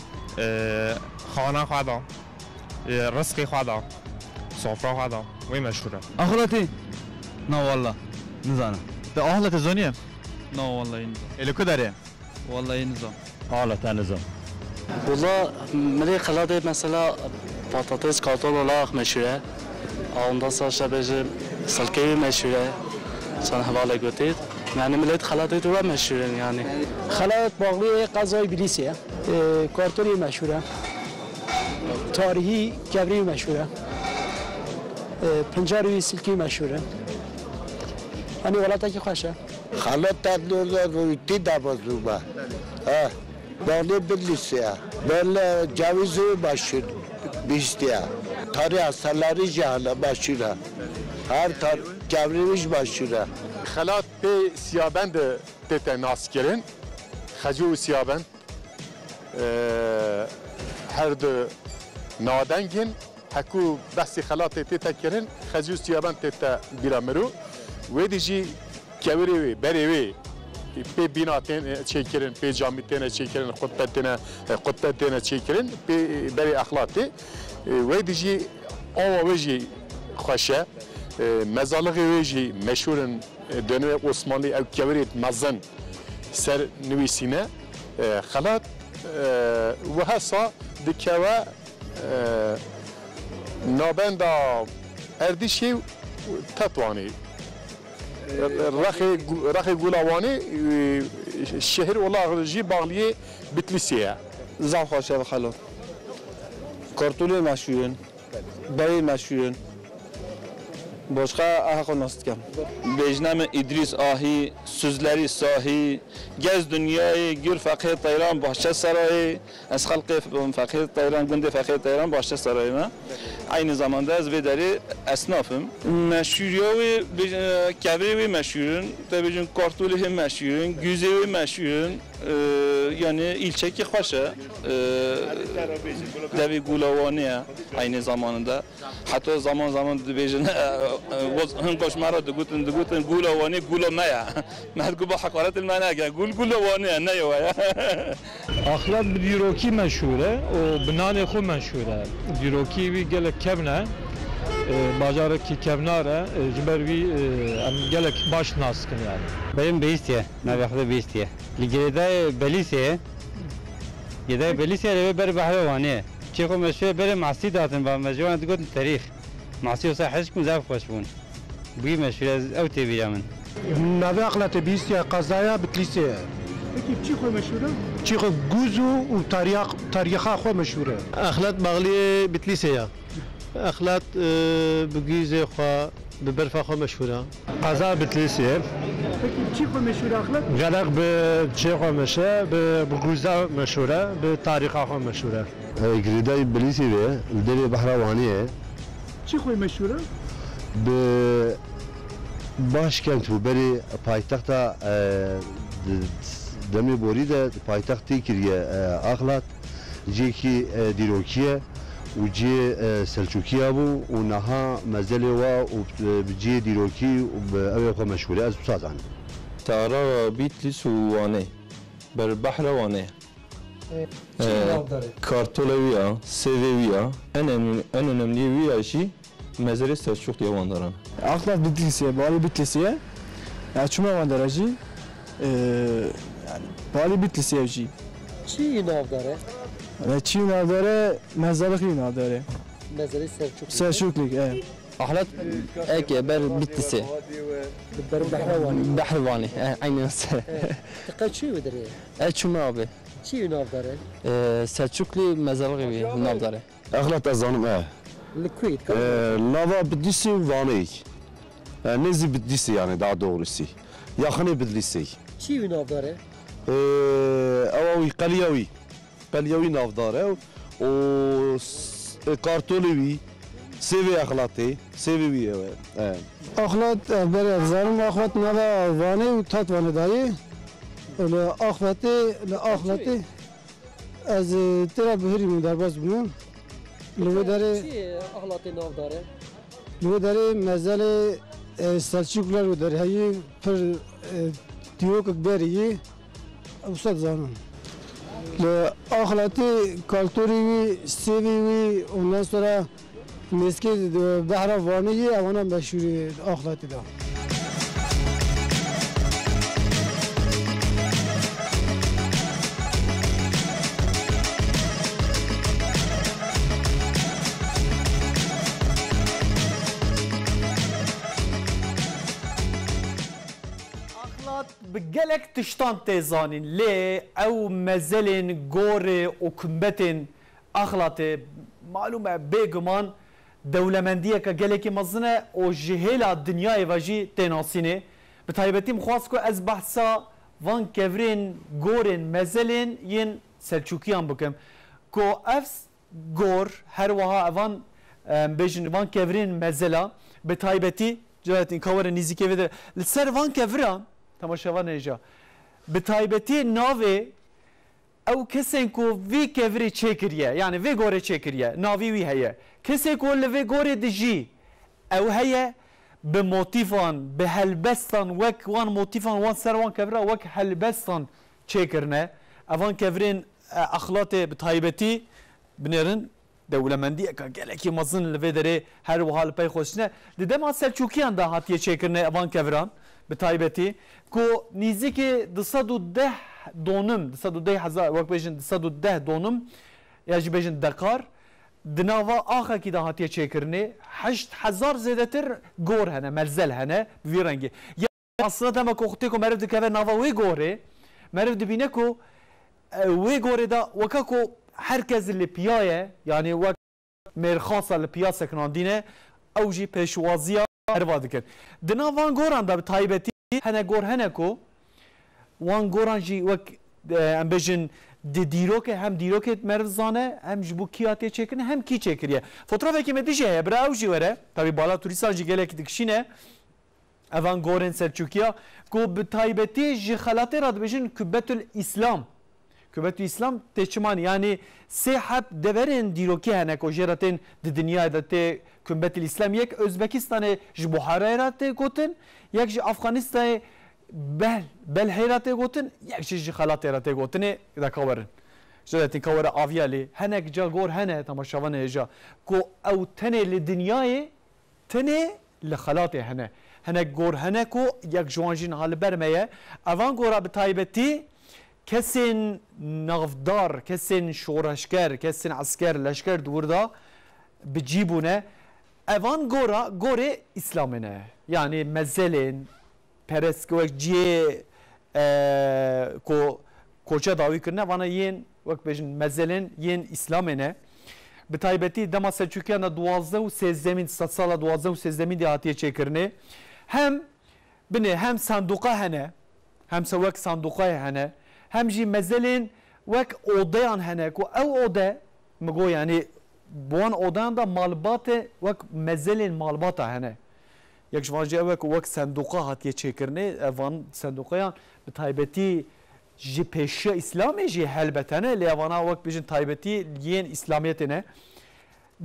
خانه خودم رزق خودم سفره خودم وی مشهوره اخلاتی نه والله نزانم به اهلت زونیه نه والله نظام الکو داره والله نظام حالا تنظیم Valla meri kaladı mesela patates karton olarak meşhure. Ondan sonra işte bizim salkeyi meşhure. Sana havale götür. Yani millet kaladı dura meşhure yani. خلات باقی غذای بلیسیه کارتونی مشهوره تاریخی کبری مشهوره پنجاری سلکی مشهوره hani Халатат нужно уйти да возлюба. А, böyle birlisiya, böyle cevizi başır bistiya. Tarih hastaları cihana başıra. Her tar cevrimiz başıra. Halat be siyaben de tete naskerin. Hacı siyaben. her de nadengin. Haku bahsi halat tete tekerin. Hacı siyaben tete biramiru. Ve dici kevirî berêvê pê bîna tên çêkirin, pê camî têne çêkirin, xutbe têne xutbe têne çêkirin, pê berê axlatê wê di jî ava wê jî xweş e mezalixê wê jî meşûrin ser nivîsîne xelat wiha sa dikeve nabenda erdişê tetwanî رخي رخي قلاواني الشهر والله جي باغلي بتلسيه زعفر شاب خلو كرتولي مشويين باي مشويين boshqa haqonositgam bejnami idris ohi so'zlari sohi gaz dunyoyi gul faqih tayron boshcha saroyi az xalqi faqih tayron gunde faqih tayron boshcha saroyima aynı zamanda az vedari esnafım meşhuriyovi e, kavevi meşhurun tabi jun kartuli hem meşhurun güzevi meşhurun Ee, yani ilçeki Hoş'a ee, devi gulavaniye aynı zamanında. Hatta zaman zaman dibejin ee, hın koşmara dugutun dugutun gulavani gulamaya. Mehdi bu hakaret ilmana gel. Gul gulavaniye ne yuva ya. Ahlak büroki meşhure, o binane xo meşhure. Büroki bir gelek kevne. کبنه بازار کی کبناره جبر وی ام گل باش ناس کن yani benim beystiye navyaxda beystiye ligede belisiye yeda belisiye ve ber bahravani çeko meşhur ber masi datın ba mecwan digot tarikh معصي وصح حشكم زاف خوش بون بوي مشهور او تبي من نوی اقلت بیستی قضایا بتلیسه چی خو مشهوره؟ چی خو گوزو و تاریخ تاریخ خو مشهوره اخلات مغلی بتلیسه اخلات بگیزه خوا به برفا خو مشهوره. قزا بتلیسیه چی خو مشهوره اخلات غلق به چی خو مشه؟ به بگوزا مشهوره به طریقه خو مشهوره. گریدای بلیسی به دل بحروانیه چی خو مشهوره؟ به باشکند و بری پایتخت دمی بوری ده پایتختی کریه اخلات جیکی دیروکیه. وجي آه، سلجوكي ابو ونها مازال وا وبجي آه، ديروكي وبأبي مشهورة از بساطان تارا بيتلس وانه. بالبحر وانه. كارتولويا آه، سيفيويا أنا أنا نملي ويا شي مازال سلجوك يا واندران اخلاق بيتلسيه بالي بيتلسيه اتشما واندراجي يعني بالي بيتلسيه جي شي نافداره چی ناو داره؟ Ve çi navdare, mezarlık navdare. مزاری سرچوک Selçuklik, evet. أحلت أك بر بتلسي بر بحرواني بحرواني عيني نص تقل چی وداره؟ أشو ما أبي چی ناو داره؟ سلçukli mezarlığı bir navdare. Axlat ez zanim e لکوید Lava Bidlisi Vaney. Nezi Bidlisi yani daha doğrusu. Yakını Bidlisi. چی ناو داره؟ Evavi پلیوی نافداره و کارتولی وی سیوی اخلاقی سی وی اخلات بر زرم اخلات ندا وانی و تات وانی داری ل اخلاقی ل اخلاقی از ترا بهری من در باز بیم لو داره اخلاقی نافداره لو داره مزل سرچیکلر و داره هایی پر دیوک بریه استاد زانم د اخلاقی کلتوری وی سیوی وی اونها سره مسکی بهره وانیی اونا مشهوری اخلاقی دارم بقلك تشتان تيزانين ليه او مزلين غوري وكمبتين اخلطي معلومه بيجمان دولمندیه که گلکی مزنه و جهیلا دنیای واجی تناسینه. به تایبتی مخواست که از بحثا وان کورین گورین مزلین ین سلچوکیان بکم. که افس گور هر وها وان بجن وان کورین مزلا. به تایبتی جلالتین کاور نیزی که ویده لسر وان کوران تەماشەوانێژە بە تایبەتی ناوێ ئەو کەسێک و وی کەوری چێکریە یانە وێ گۆرە چێکریە ناوی وی هەیە کەسێک و لەوێ گۆرێ دژی ئەو هەیە بە مۆتیفان بە هەلبەستان وەک وان مۆتیفان وان سەروان کەورە وەک هەلبەستان چێکردە ئەوان کەورێن ئەخلاتێ بە تایبەتی بنێرن دەولەمەندیەکە گەلێکی مەزن لەوێ دەرێ هەروەها لە پێی خۆشنە دەدەما سەرچووکیان داهاتیە چێکردە ئەوان کەوران به تایبەتی کۆ نزیکێ 10 دۆنم 10 وەک بێژن 10 دۆنم یاژ بێژن دەکار dinava axekî da hatiye çêkirinê heşt hezar zêdetir gor hene merzel hene vî rengê ya aslında tema ku xutê ku meriv dikeve nava wê gorê meriv dibîne ku wê gorê da weka ku herkes li piyaye yanî wek mêrxasa li piya sekinandîne ew jî pêşwaziya herva dikin di nav van goran da bi taybetî hene gor hene ku wan goran jî wek em bêjin di dîrokê hem dîrokê meriv zane hem ji bo kiyatê çêkirine hem kî çêkiriye fotoğrafekî me dijî heye bira ew jî were tabî bala turîstan jî gelekî dikişîne evan gorên selçûkiya ku bi taybetî ji xelatê ra dibêjin kübetül îslam kübetü İslam teçman yani sehat deverin diroki hene ko jeratin di dünya da te İslam yek Özbekistan'e ji Buhara te gotin yek ji Afganistan'e bel bel heyrate gotin yek ji xalat te gotin da kaverin Jelatin kavere avyali henek ca gor hene tamaşavan heja ko ew tene li dünyayê tene li xalatê hene. Henek gor hene ko yek jwanjin hal bermeye evan gora bi taybetî kesên navdar kesên şoreşker kesên asker leşker dûrda bicî bûne evan gora gorê İslamê ne yani mezelên perestwek ciyê ku koça dawî kirine vana yên wek bêjin mezelên yên İslamê ne bi taybetî dema selçûkiyan da duwazdeh û sêzdemîn sed sala duwazdeh û sêzdemîn de hatiye çêkirinê hem binê hem sanduqa hene hem se wek sanduqayê hene hem jî mezelên wek odeyan hene ku ew ode migo yani buwan odeyan da malbatê wek mezelên malbata ji van jî ew ku wek senduqa hatiye çêkirinê ev van senduqayan bi taybetî ji pêşiya İslamê jî helbet hene lê evana wek bijin taybetî yên İslamiyetê ne.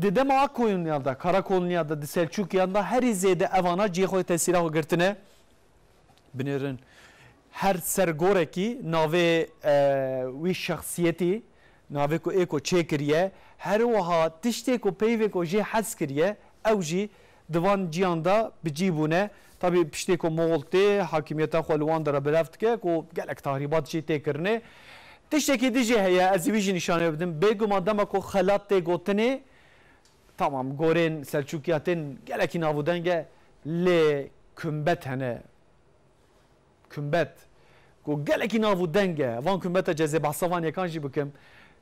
Di dema koloniya da kara koloniya da di selçûkiyan da herî zêde evana tesîra xwe girtine binêrin her sergorekî navê wî şexsiyetî navê ku ê ku çêkiriye her wiha tiştê ku peyvê ku jê hez kiriye ew jî divan ciyan da bicî bûne tabî piştê ku Moğol tê hakimiyeta xwe li wan de re bilev dike ku gelek tahribat jî tê kirine tiştekî dijî heye ez wî jî nîşane bidim bêguman dema ku xelat tê gotinê tamam gorên selçûkiya tên gelekî navûdenge lê kümbet hene kümbet ku gelekî nav denge van kümbeta cezê behsa van yekan jî bikim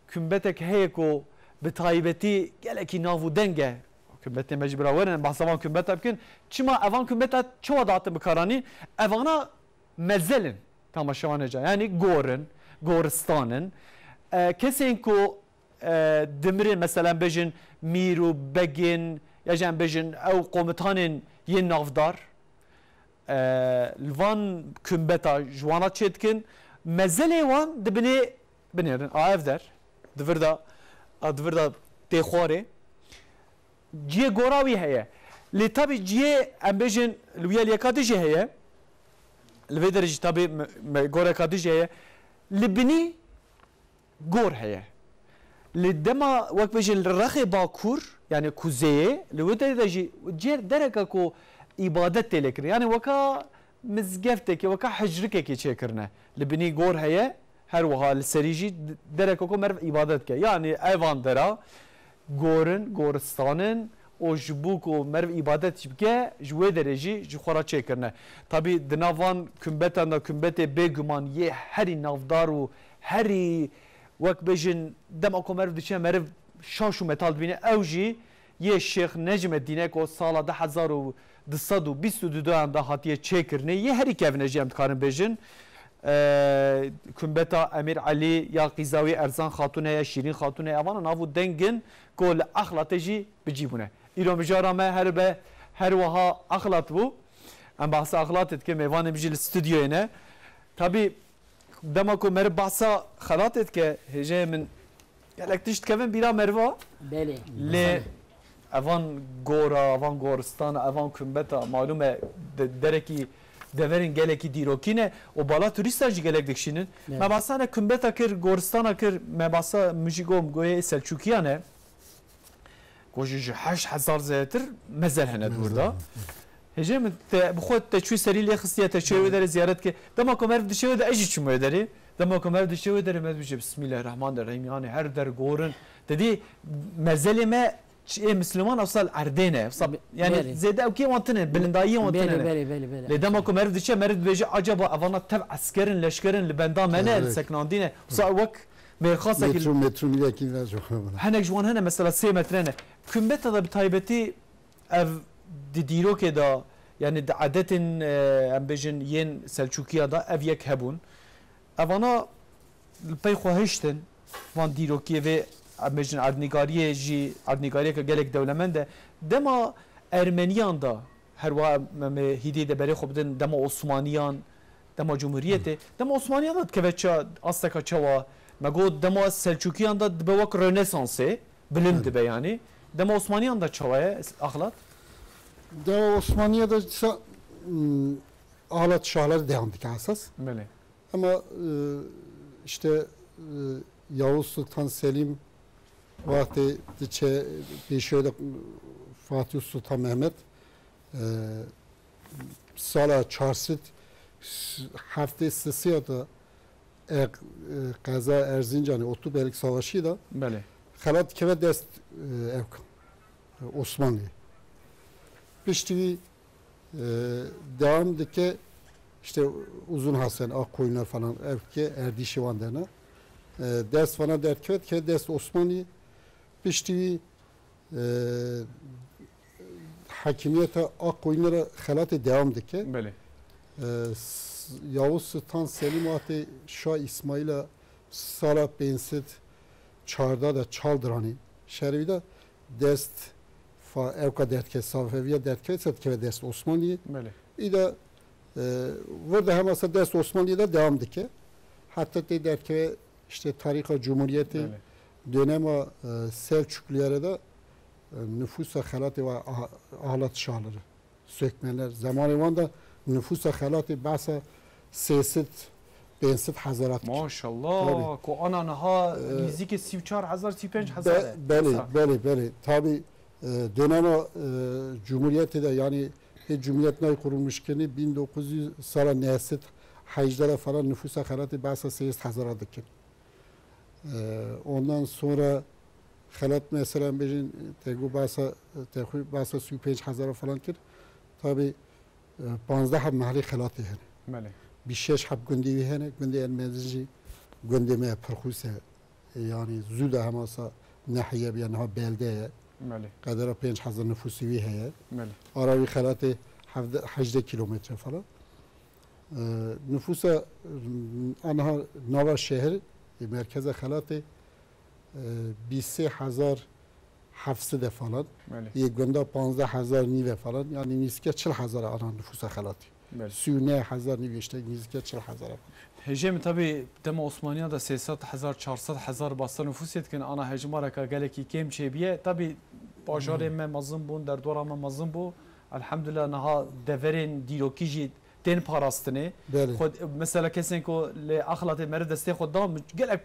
kümbetek heye ku bi taybetî gelekî nav denge. Kümbetê me jî bira werin behsa van kümbeta bikin çima evan kümbeta çawa datin bi karanî evana mezelin tamaşavan heca yani gorin goristanin kesên ku dimirin mesela bejin mir û begin ya jî bejin ew komutanên yên navdar. Van kümbeta jwana çêtkin mezelê wan dibinê binêrin a ev der divir da divir da têxwarê ciyê gora wî heye lê tabî ciyê em bêjin li wiya lêkatî jî heye li vê derê jî tabî gorekatî jî heye li binî gor heye li dema wek bêjin li rexê bakur yani kuzeyê li wê derê de jî cêr dereka ku ibadet tê lêkirin yani weka mizgeftekê weka hicrikekê çêkirine li binî gor heye هەروەها لە سەریژی دەرەکەکۆ مەرف ئیبادت کە یانی ئەوان دەرا گۆرن گۆرستانن او جبوک و مرو عبادت بکه جوه درجی جخورا چه کرنه تابی دناوان کمبتان دا کمبت بگمان یه هری نافدار و هری وک بجن دم اکو مرو دچه مرو شاش و متال بینه او جی یه شیخ نجم دینه که سالا ده هزار و دستاد و بیست و دو دو هم ده هاتیه چه کرنه یه هری که نجی هم دکارن بجن کومبتا امیر علی یا قیزاوی ارزان خاتونه یا شیرین خاتونه اوان ناو دنگن گل اخلاط جی بجیبونه ایرو مجارا ما هر به هر وها اخلاط بو ام بحث اخلاطت که میوان بجی الاستودیو اینه طبی دما کو مر بحثا خلاطت که هجه من گلک تشت کفن بیرا مروا بله لی اوان گورا اوان گورستان اوان کومبتا معلومه درکی deverin geleki dirokine o bala turistler ji gelek dikşinin. Evet. Mebasane kümbet akır goristan akır mebasa müjigom goye selçukiyane. Goji ji haş hazar zeyetir mezel henet burada. Hecem te bixwet te çû serî lê xistiye te şewê derê ziyaret ke dema ku merv dişewê de ejî çûmê derê dema ku merv dişewê derê me dibêje bismillahirrahmanirrahim yani her der gorin dedî mezelê me مسلمان افصل اردنه. افصل يعني زيد او كي وانتن بلندايه وانتن بلي بلي بلي بلي لدما كو مرد دشه مرد بيجي عجبا افانا تب عسكرن لشكرن لبندا منه سكناندينه صا وك مرخصه مترو مترو ملكي نازو هنك جوان هنا مثلا 3 مترنه. كمبت هذا بتايبتي اف دي ديرو كده يعني عادة ام بيجن ين سلچوكيا دا اف يك هبون. افانا بيخو هشتن وان ديرو كيفي da em bêjin erdnîgariyê jî erdnîgariyeke gelek dewlemend e dema Ermeniyan da her wa me hîdê de berê xwe bidin dema Osmaniyan dema Cumhuriyetê dema Osmaniyan da dikeve ça asteka çawa me got dema Selçûkiyan da dibe wek Rönesansê bilim dibe yani. Dema Osmaniyan da çawa ye axlat. Deva Osmaniye'de ise ım, alet şahları devam esas. Belê Ama e, işte e, Yavuz Sultan Selim vakti diçe bir şöyle Fatih Sultan Mehmet e, sala çarşıt hafta sesiye da e, kaza Erzincan'ı Otubelik Savaşı da Belê Xelat keve dest e, ev Osmanlı. Pişti e, devam dike işte uzun Hasan Akkoyunlar falan evke Erdişi van dene. E, ders bana derket ke dest Osmanlı pişti hakimiyete Akkoyunlara xelat devam dike. Belê S- Yavuz Sultan Selim Ati Şah İsmail'a Sara Bensit çarda da çaldırani şervi de dest fa evka dertke safeviye dertke setke dest Osmanlı Belê İyi de e, burada hem aslında dest Osmanlı'da devam dike. Hatta de dertke işte tarika Cumhuriyeti Belê dönema e, Selçuklulara da e, nüfusa halatı ve ahlat şahları sökmeler. Zamanı van da nüfusa halatı basa sesit bensit hazarat. Maşallah ku ana niha Ee, nizîkê sî û çar hezar sî pênc hezar Be, e. beli, beli, beli. Tabi e, döneme e, Cumhuriyeti de yani hiç Cumhuriyet ne kurulmuş ki 1900 sala nesit haclara falan nüfusa haratı basa seyist hazara ondan sonra خلط مثلا بجین تگو باسا تخوی باسا سی پیج هزار فلان کرد تا به پانزده حب محلی خلاطی هن بله بی شش حب گندی وی هن گندی ان مزجی گندی ما پرخوسه یعنی زود هماسا ناحیه بیا نها بلده بله قدر پنج هزار نفوسی وی هه بله آراوی خلاط 18 کیلومتر فلان نفوس آنها نوا شهر مرکز خلات بیسه هزار هفتصد فلان Belê یک گنده پانزده هزار نیوه فلان یعنی نیسکه چل هزار آنها نفوس خلاتی Belê سیونه هزار نیوه işte نیسکه چل هزار Hêjê min tabii dema Osmaniya da 300 hezar 400 hezar basta nüfus yetkin ana hejmareka gelekî kêm çêbiye tabii bajarê me mezin bûn derdora me mezin bû elhamdülillah niha deverên dîrokî تين باراستني بله. خود مثلا كسين كو لأخلاط مرد دستي خود دام قلق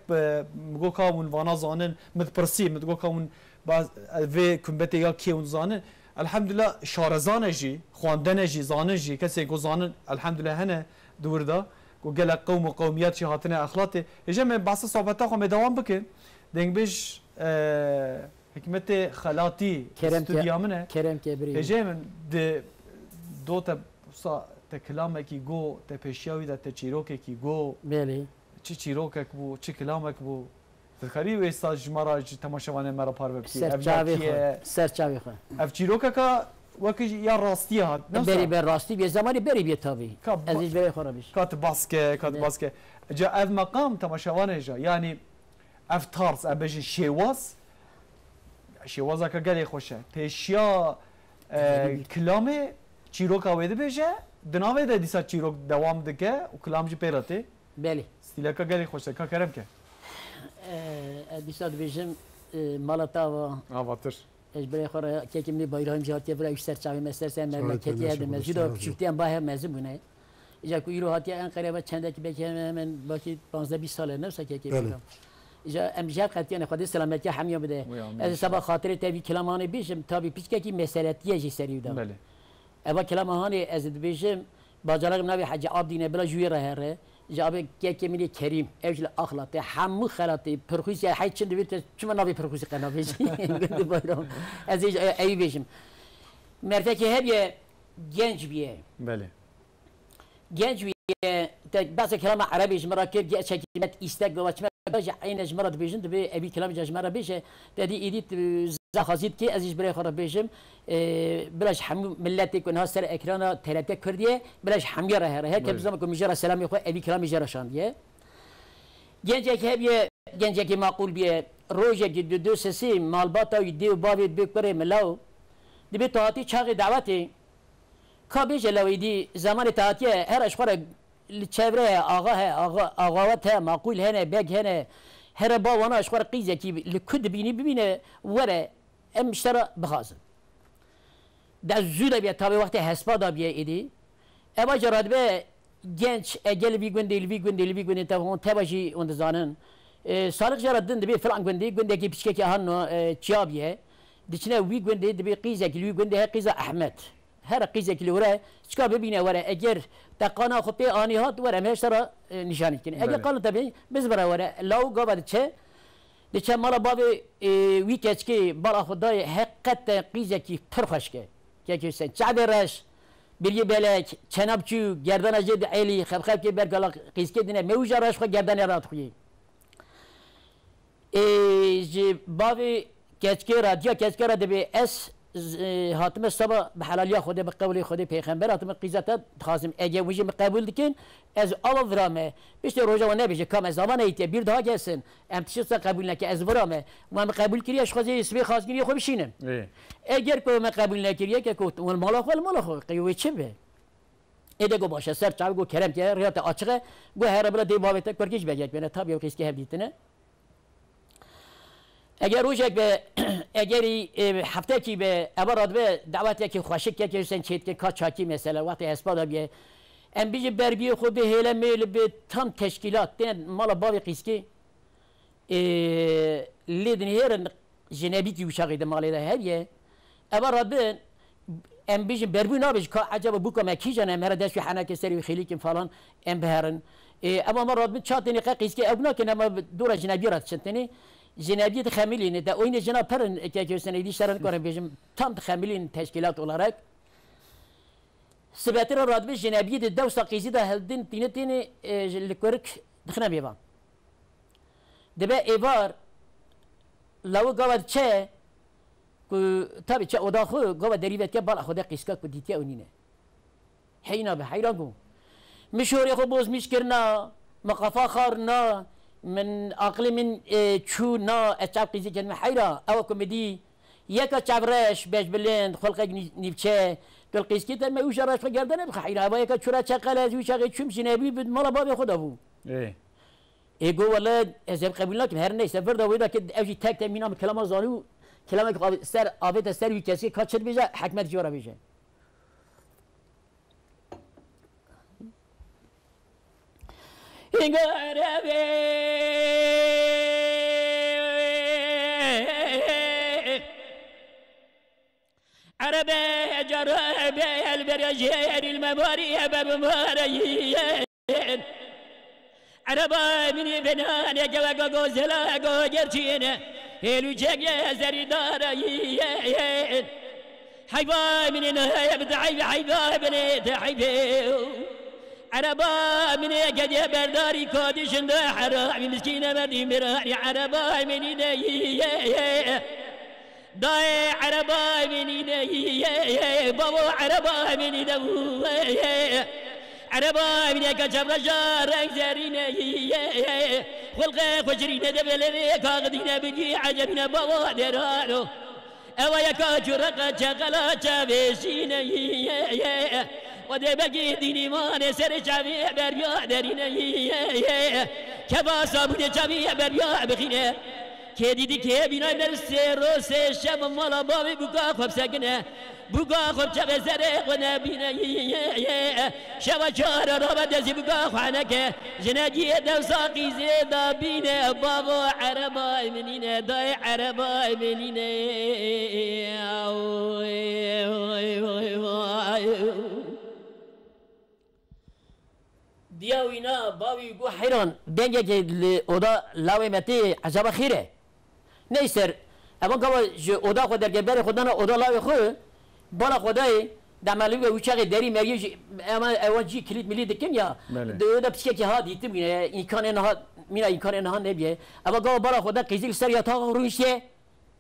مقو كاون وانا زانن متبرسي متقو كاون باز في كمبتي يا كيون زانن. الحمد لله شارزانه جي خواندنه جي زانه جي كسين كو زانن الحمد لله هنا دور ده و قلق قوم وقوميات شي هاتنه أخلاطي يجي من بعض صحبتها خو مدوام بكن دنگ بيش أه حکمت خلاتی استودیا منه کرم کبری. هجمن د دو تا te kelamekî got te pêşiya wî de te çîrokekî got Bêlî çi çîrokek bû çi kelamek bû دخري وستا جمارا تماشاوانه مرا پار وبکی سرچاوی خو سرچاوی خو اف چیروکا وەکە یا ڕاستی هات بەری بە ڕاستی بێ زمانی بەری بێتەوی ئەزیش بێ خۆڕبیش کات باسکە کات باسکە جا ئەف مەقام تەماشاوانێژە ینی ئەف تارس ئەبژی شێواز شێوازەکە گەلێ خۆشە پێشیا کلامێ چیرۆکا وێ دەبێژە dinave de dîsa çîrok dewam dike û kilam jî pê re tê belê stîleka gelek xweşteka kerem ke dîsa dibêjim mala tava avatir ez birey xwe re kekim lê bayrahim jî hatiye vira îş serçavê me sersa memleketî hede me jî de küçükteyên bahê mezin bûne İca ku îro hatiye Enkare'ye çendeki belki hemen hemen belki 15-20 sale nefse keki. Evet. İca emjel katiyene kadar selametiye hamiyon bide. Ez sabah hatire tabi kilamanı bişim tabi piçkeki meseletiye jiseri udan. Bele. اوا کلام هانی از دبیجم باجارم نبی حج آبدینه بلا جوی ره ره جابه که کی میلی کریم اجل اخلاقی همه خلاقی پرخوشی هی چند بیت چما نوی پرخوزی قنا بیجی گند از ای بیشم مرتا که هبیه گنج بیه بله گنج بیه بس کلام عربی جمرا که گه چکیمت ایستگ و چما بیشند عین جمرا بیجن دبی ابي كلام جمرا بیشه تدی ایدیت زخازید که ازش برای خراب بیشم بلاش هم ملتی کن ها سر اکرانا ترته کردیه بلاش همی راه راه که بزنم که میجرا سلامی خو ابی کلام میجرا شاندیه گنجه که بیه گنجه که معقول بیه. روزه که دو دو سسی مالباتا و دیو باوید بکره ملاو. دبی تاعتی چاقی دعوتی. که بیشه لویدی زمان تاعتی هر اشخور چهره آقا ہے آقا آقاوت ہے معقول ہے نه بگ ہے نه هر با وانا اشخور قیزه کی لکد بینی ببینه وره ام بیشتر بخازن در زود بیه تا به وقت حسبا دا بیه ایدی اما جراد به genç egel bir günde ilvi günde ilvi günde tavon tebaji onda zanın e, sarık jaradın de bir filan günde günde ki pişke ki hanno e, çabiye diçine vi günde de bir qiza ki günde her qiza Ahmet. Her qiza ki ora çıka bebine ora eger taqana khope ani hat ora meşara e, nişan etkin eger kanı tabi biz bara ora lau gabat çe دیچه مالا باوی وی کچ که بالا خدای حقیقت قیزه کی پر خوش که که کشتن چعب رش بریه بلک چناب چو گردن اجد علی خب خب که برگالا قیز که دینه موجه رش خو گردن رات خویی باوی کچ که را دیا کچ که را دبی اس هاتم سبا به حلالیا خود به قول خود پیغمبر هاتم قیزت خازم اگه وجه قبول دکن از اول ورامه. بیشتر روزا و نبیشه کام از زمان ایتی بیر daha gelsin امتشت قبول نکه از ورامه. و من قبول کریه اشخاصی اسمی خاص کریه خو بشینم اگر که من قبول نکریه که کوت اون مالا خو مالا خو قیوه چه به؟ ایده گو باشه سر چاو گو کرم که ریات açığı گو هر بلا دی بابت کرکش بگیک بینه. تابی و قیسکی هم دیتنه. اگر روزک به اگری هفته کی به اول به دعوت یکی خوشک یکی حسین چیت که کات چاکی مثلا وقت اسباد بیه ام بیج برگی خود به هیله میل به تام تشکیلات دین مالا باوی قیسکی لیدن هیرن جنبی کی وشاقی ده مالی ده هریه اول به ام بیج بربی نابیش که عجب بو که مکی جانه مهره دشوی حنک سری خیلی کم فالان ام بهرن اما ما رادبه چاتنی قیسکی ابنا که نما دور جنبی راد شنتنی Cenabiyet Hamili'ni de oyunu Cenab Per'in ekeküsüne ilişkilerini gören bizim tam Hamil'in teşkilat olarak Sibetira radbi Cenabiyet devsa qizi de heldin tinetini likörük dixne bivan. Debe evar lavu gavad çe ku tabi çe oda xu gava derivet ke bal xuda qiska ku ditiya unine. Heyna be hayran ku. مشوري خو بوز مشكرنا مقفا خارنا من اقلی من چو نا اچاب قیزی جنم حیرا. او کمدی یکا چابرش بیش بلند خلق نیبچه. کل قیز کی تن میوش راش گردن بخ حیرا. او یکا چورا چقل از ویش اگه چوم شنبی بد مالا باب خدا بو. ایگو ولد از قبول نکم هر نیست. فردا ویدا که اوجی تک تمینام کلام زانو کلام سر آبت سر وی کسی کاچر بیجا حکمت جورا بیجا. عربي عربي جرابي البرجين المباري بمباريين عربي من بنان جوا غوزلا غوجرتين هلو جاك زريداريين حيبا من هيب دعيب حيبا بنيت حيبا عربا من يجد برداري كادش دا حرامي مسكينة مردي مراري عربا من يدي دا عربا من يدي بابا عربا من يدي عربا من إيدي كشف رجار أكزارين خلقي خجرين دبلني كاغدين بجي عجبنا بابا درانو. أويا كاجرقا شغلا شابسين ودي بقي ديني مان سر جمعی بر یا درینه که با سابون جمعی بر یا بخینه که دیدی که بینای بر سه رو سه شب مالا باوی بگا خوب سگنه بگا خوب چه بزره قنه بینه شب چار رو بدزی بگا خوانه که جنگی دوزا قیزه دا بینه بابا عربای منینه دای عربای منینه دیاوینا باوی گو حیران. دنگه که اودا لاوی متی عجب خیره. نیستر. اما که جو اودا خود درگه بر خودنا اودا لاوی خو بالا خدای دمالوی و وچاقی دری میگی اما اول جی کلید ملی دکن یا. دو دا پسیه که ها دیتم مینه ایکان نه مینا ایکان نه نبیه اما که بالا خدا قیزی سر یا تا رویشه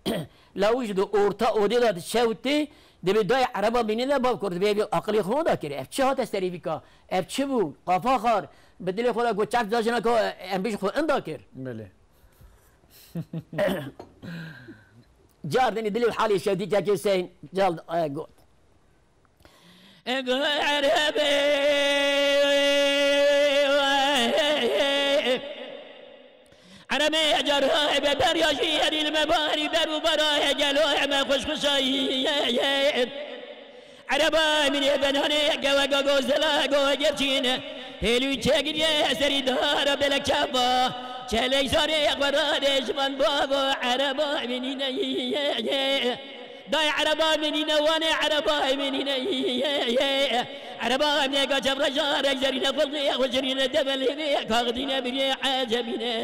لاویش دو اورتا اوده داد شوتی دبدای عربا بینید باب کرد. بیا عقلی خود دا کرد. اف چه هات استریفی کا اف چه بو قفا خار. به دل خدا گو چک داشنا که امبیش خود اندا کرد. بله. جار دنی دل حالی شدی که که سین جال گو. اگو عربی حرمي أجر هاي بدر يا شيعري المباري درو براي جلوع ما خوش خشاي عربا من ابن هني قوى قوى زلا قوى جبتين هلو تشاقل يا سري دار بلك شابا چلی اقبرا اقبرادش من بابا عربا من اینه دای عربا منینە وانێ عربا منینە عربا منێکا چەڕەژا ڕێگزەرینە فڵقی خوجرینە دەبە لێنێ کاغدینە بریێ عجەمینە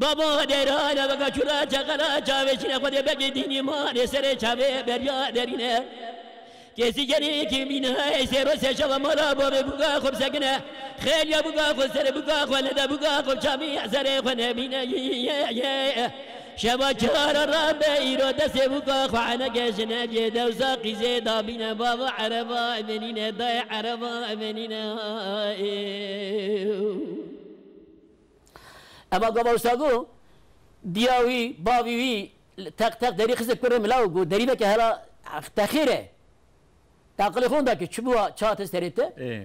بابا دەرانە بەگە چورا چەقەلا چاوێچینە خودێ بەگی دینی مانێ سەرێ چاوێ بەریا دەرینە کسی گەرێکی بینە سێرۆسێ شەوە مەلا بۆ بێ بگا خۆب سەگنە خێلیا بگا خۆ سەر بگا خۆ لەدە بگا خۆب چامی يا خۆ نەبینە شبا چار را به ایرا دست بکا خواهنه کشنه جده و ساقی زیدا بینه بابا عربا امنینه دای عربا امنینه آه. اما گوشتاگو دیاوی باویوی تق تق دری خزه کره ملاو گو دری بکه هلا تخیره تاقل خونده که چبوا چات سریته آه.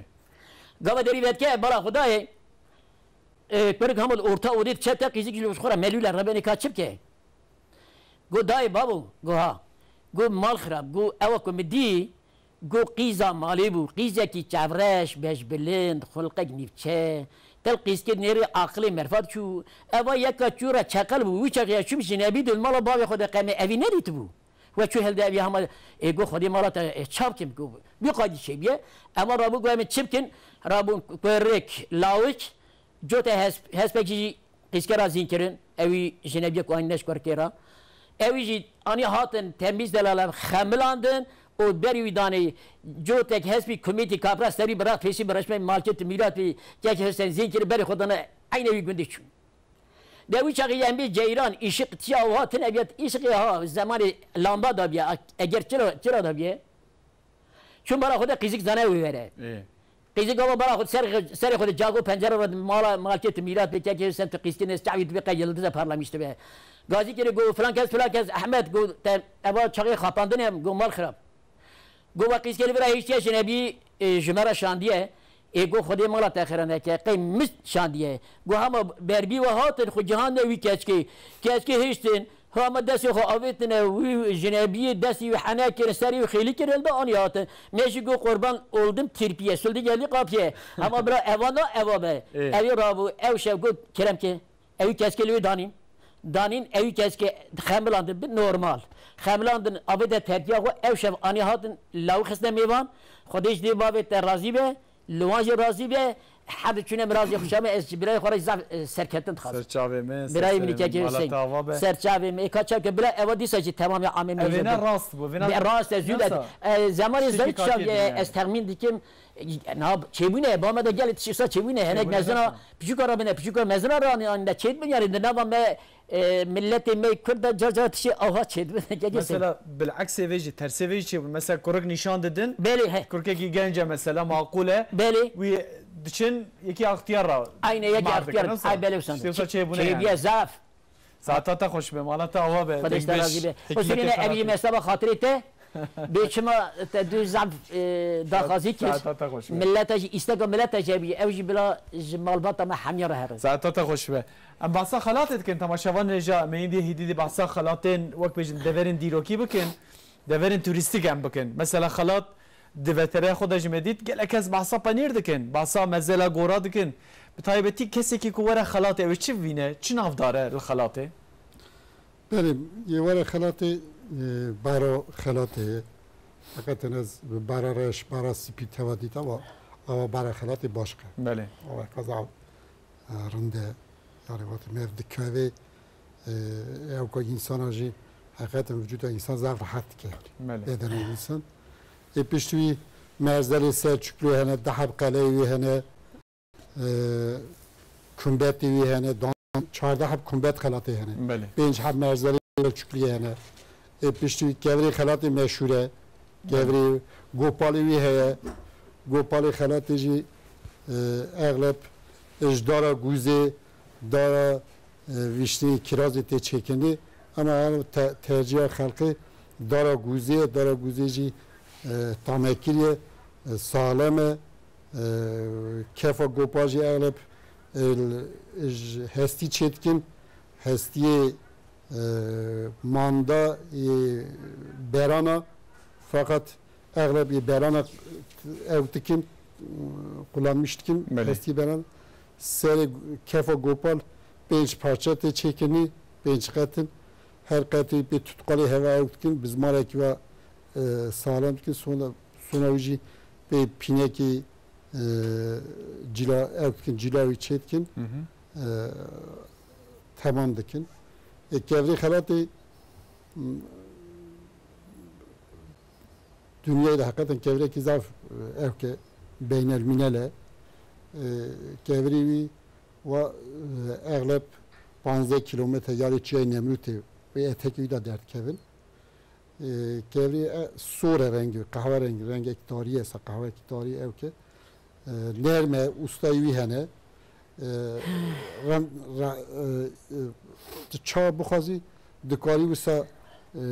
گوه دری بید که برا خدایه کرک همون orta odit çet tak kizik kiloş khora melüler rabeni kaçıp ke go dai babu go ha go mal khrab go ewa ko midi go qiza mali bu qiza ki çavreş beş bilind xulqek nivçe tel qis ki neri akli merfat şu ewa yaka çura çakal bu uçak ya şu jinebi dil mala babi khoda qame evi ne dit bu ve şu helde evi hama e go khodi mala ta çapkim go bir qadi şey biye ama rabu go emin çipkin rabu korrek lawik جوتا هس هسپکی قیسکرا زینکرین اوی جنبیه کو اینش کرکرا اوی جی آنی هاتن تمیز دلالم خملاندن و بری ویدانی جوتا هسپی کمیتی کابرا سری برا پیسی برش می مالکت میرات بی که هستن زینکر بری خودنا عین اوی گندی چون دوی چاقی ام بی جیران اشق تیا و هاتن ابیات اشق ها زمان لامبا دا بیا اگر چرا چرا دا بیا چون برا خود قیزی گاو برا خود سر سر خود جاگو پنجره رد مال مالكيت ميلاد بك كي سنت قیستی نست بك يلدز پرلا پارلمیشته به. قاضي كي گو فلان کس فلان کس احمد گو ابا چاقي خاپاندنم گو مال خراب. گو وقيس که برا هیچی چه نبي جمره ای گو خودی مالا تخرن که قیم مست شاندیه. گو همه بربی و هاتن خود جهان نوی کچکی. کچکی هیشتن هما دسي خو اويتنا وي جنابي دسي وحنا كرسري وخيلي كرل ده ان يات ماشي جو قربان oldum tirpiye sıldı geldi kapıya ama bra evana evabe evi rabu ev şevgut kerem ki evi keskeli danim danin evi keske hemlandın bir normal hemlandın abi de terbiye ko ev şev ani hatın lavxesne mevan خودش دی بابت راضی به لوانج راضی به هر چونه مراز خوشم از برای خورا سرکتن تخاف سرچاوی می برای من که که سین سرچاوی می کاچا که بلا اوا دیسا جی تمام عامه می وینا راست بو وینا راست زود زمان زای چا از ترمین دیکم نه چبونه با ما گلت چیسا چبونه هنگ نزنا پیچو کارا بنه پیچو کارا مزنا رانی آن ده چید بنیارین؟ نه ما ملت می کرد جا جا تشی آها چید مثلا بالعکس ویجی ترسی ویجی مثلا کرک نشان دادن؟ بله کرکی گنجه مثلا معقوله؟ بله. دچن یکی اختیار را aynı yeki اختیار ای بله سیوسا چه بونه چه بیا زاف ساعتا تا خوش به مالا تا هوا به خودش راضی به حسین ابی مثلا خاطری ته به شما دو زاف داخازی کیس ملت استقام ملت جابی اوجی بلا جمال باتا ما حمیر هر ساعتا تا خوش به ام باسا خلاتت کن تماشاوان رجا من دی هدی باسا خلاتن وقت بجن دورن دیروکی بکن دورن توریستیک هم بکن مثلا خلات دوتره خود جمدید گل کس بحثا پنیر دکن بحثا مزلا گورا دکن به تایبتی کسی که کوره خلاته و چی وینه چی ناف داره الخلاته بله یه وره خلاته برا خلاته فقط از برا رش برا سپی توادیتا و او برا خلاته باشقه بله او کازا رنده yani وقتی مرد کوه او که انسان آجی حقیقت وجود انسان ضعف راحت که بله بدن انسان پشتی مرزداری سر چکلو هنر دهاب قلی وی هنر کمبتی وی هنر دان چهار کمبت خلاته هنر پنج هم مرزداری سر چکلی هنر پشتوی کهبری خلاته مشهوره کهبری گوپالی وی هنر گوپالی خلاته جی اغلب اش داره گوزه داره ویشتنی کرازی تی چکنده اما ترجیح خلقه داره گوزه داره گوزه جی تامکیری سالم کفا گوپاجی اغلب هستی چتکن هستی ماندا برانا fakat اغلب برانا evtikin kullanmıştıkin Bele. hesti beran seri kefa gopal beş parça te çekini beş katın her katı bir tutkali hava evtikin biz maraki ve sağlam ki sonra uji be pineki cila evkin cilavi çetkin tamam dikin e kevri halati dünyada hakikaten kevri ki zaf evke beynel minele kevri vi ve eglep 15 kilometre yarı çiğ nemrüti ve eteki da dert kevin کیوری سور رنگ قهوه رنگ رنگ اکتاری است قهوه اکتاری او که نرمه استایوی هنه رم چا بخوازی دکاری وسا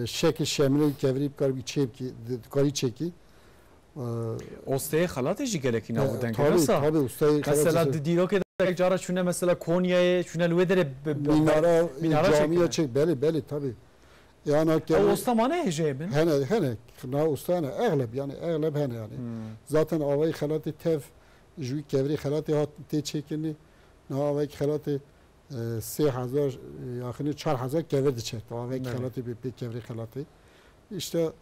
شکل شامل کیوری بکار بی چیب کی دکاری چکی استای خلاطه جی گلکی نبودن که تابی تابی استای مثلا دیرو که یک جارا چونه مثلا کونیه چونه لوه داره مینارا جامعه چک بله بله تابی yani o ustamane hecebin. Hene hene na ustane egleb yani egleb hene yani. Zaten avay xelati tev jui kevri xelati hat te çekini na avay xelati سه هزار یاخنی چهار هزار کور دیچه تا آوه خلاتی به پی کوری خلاتی işte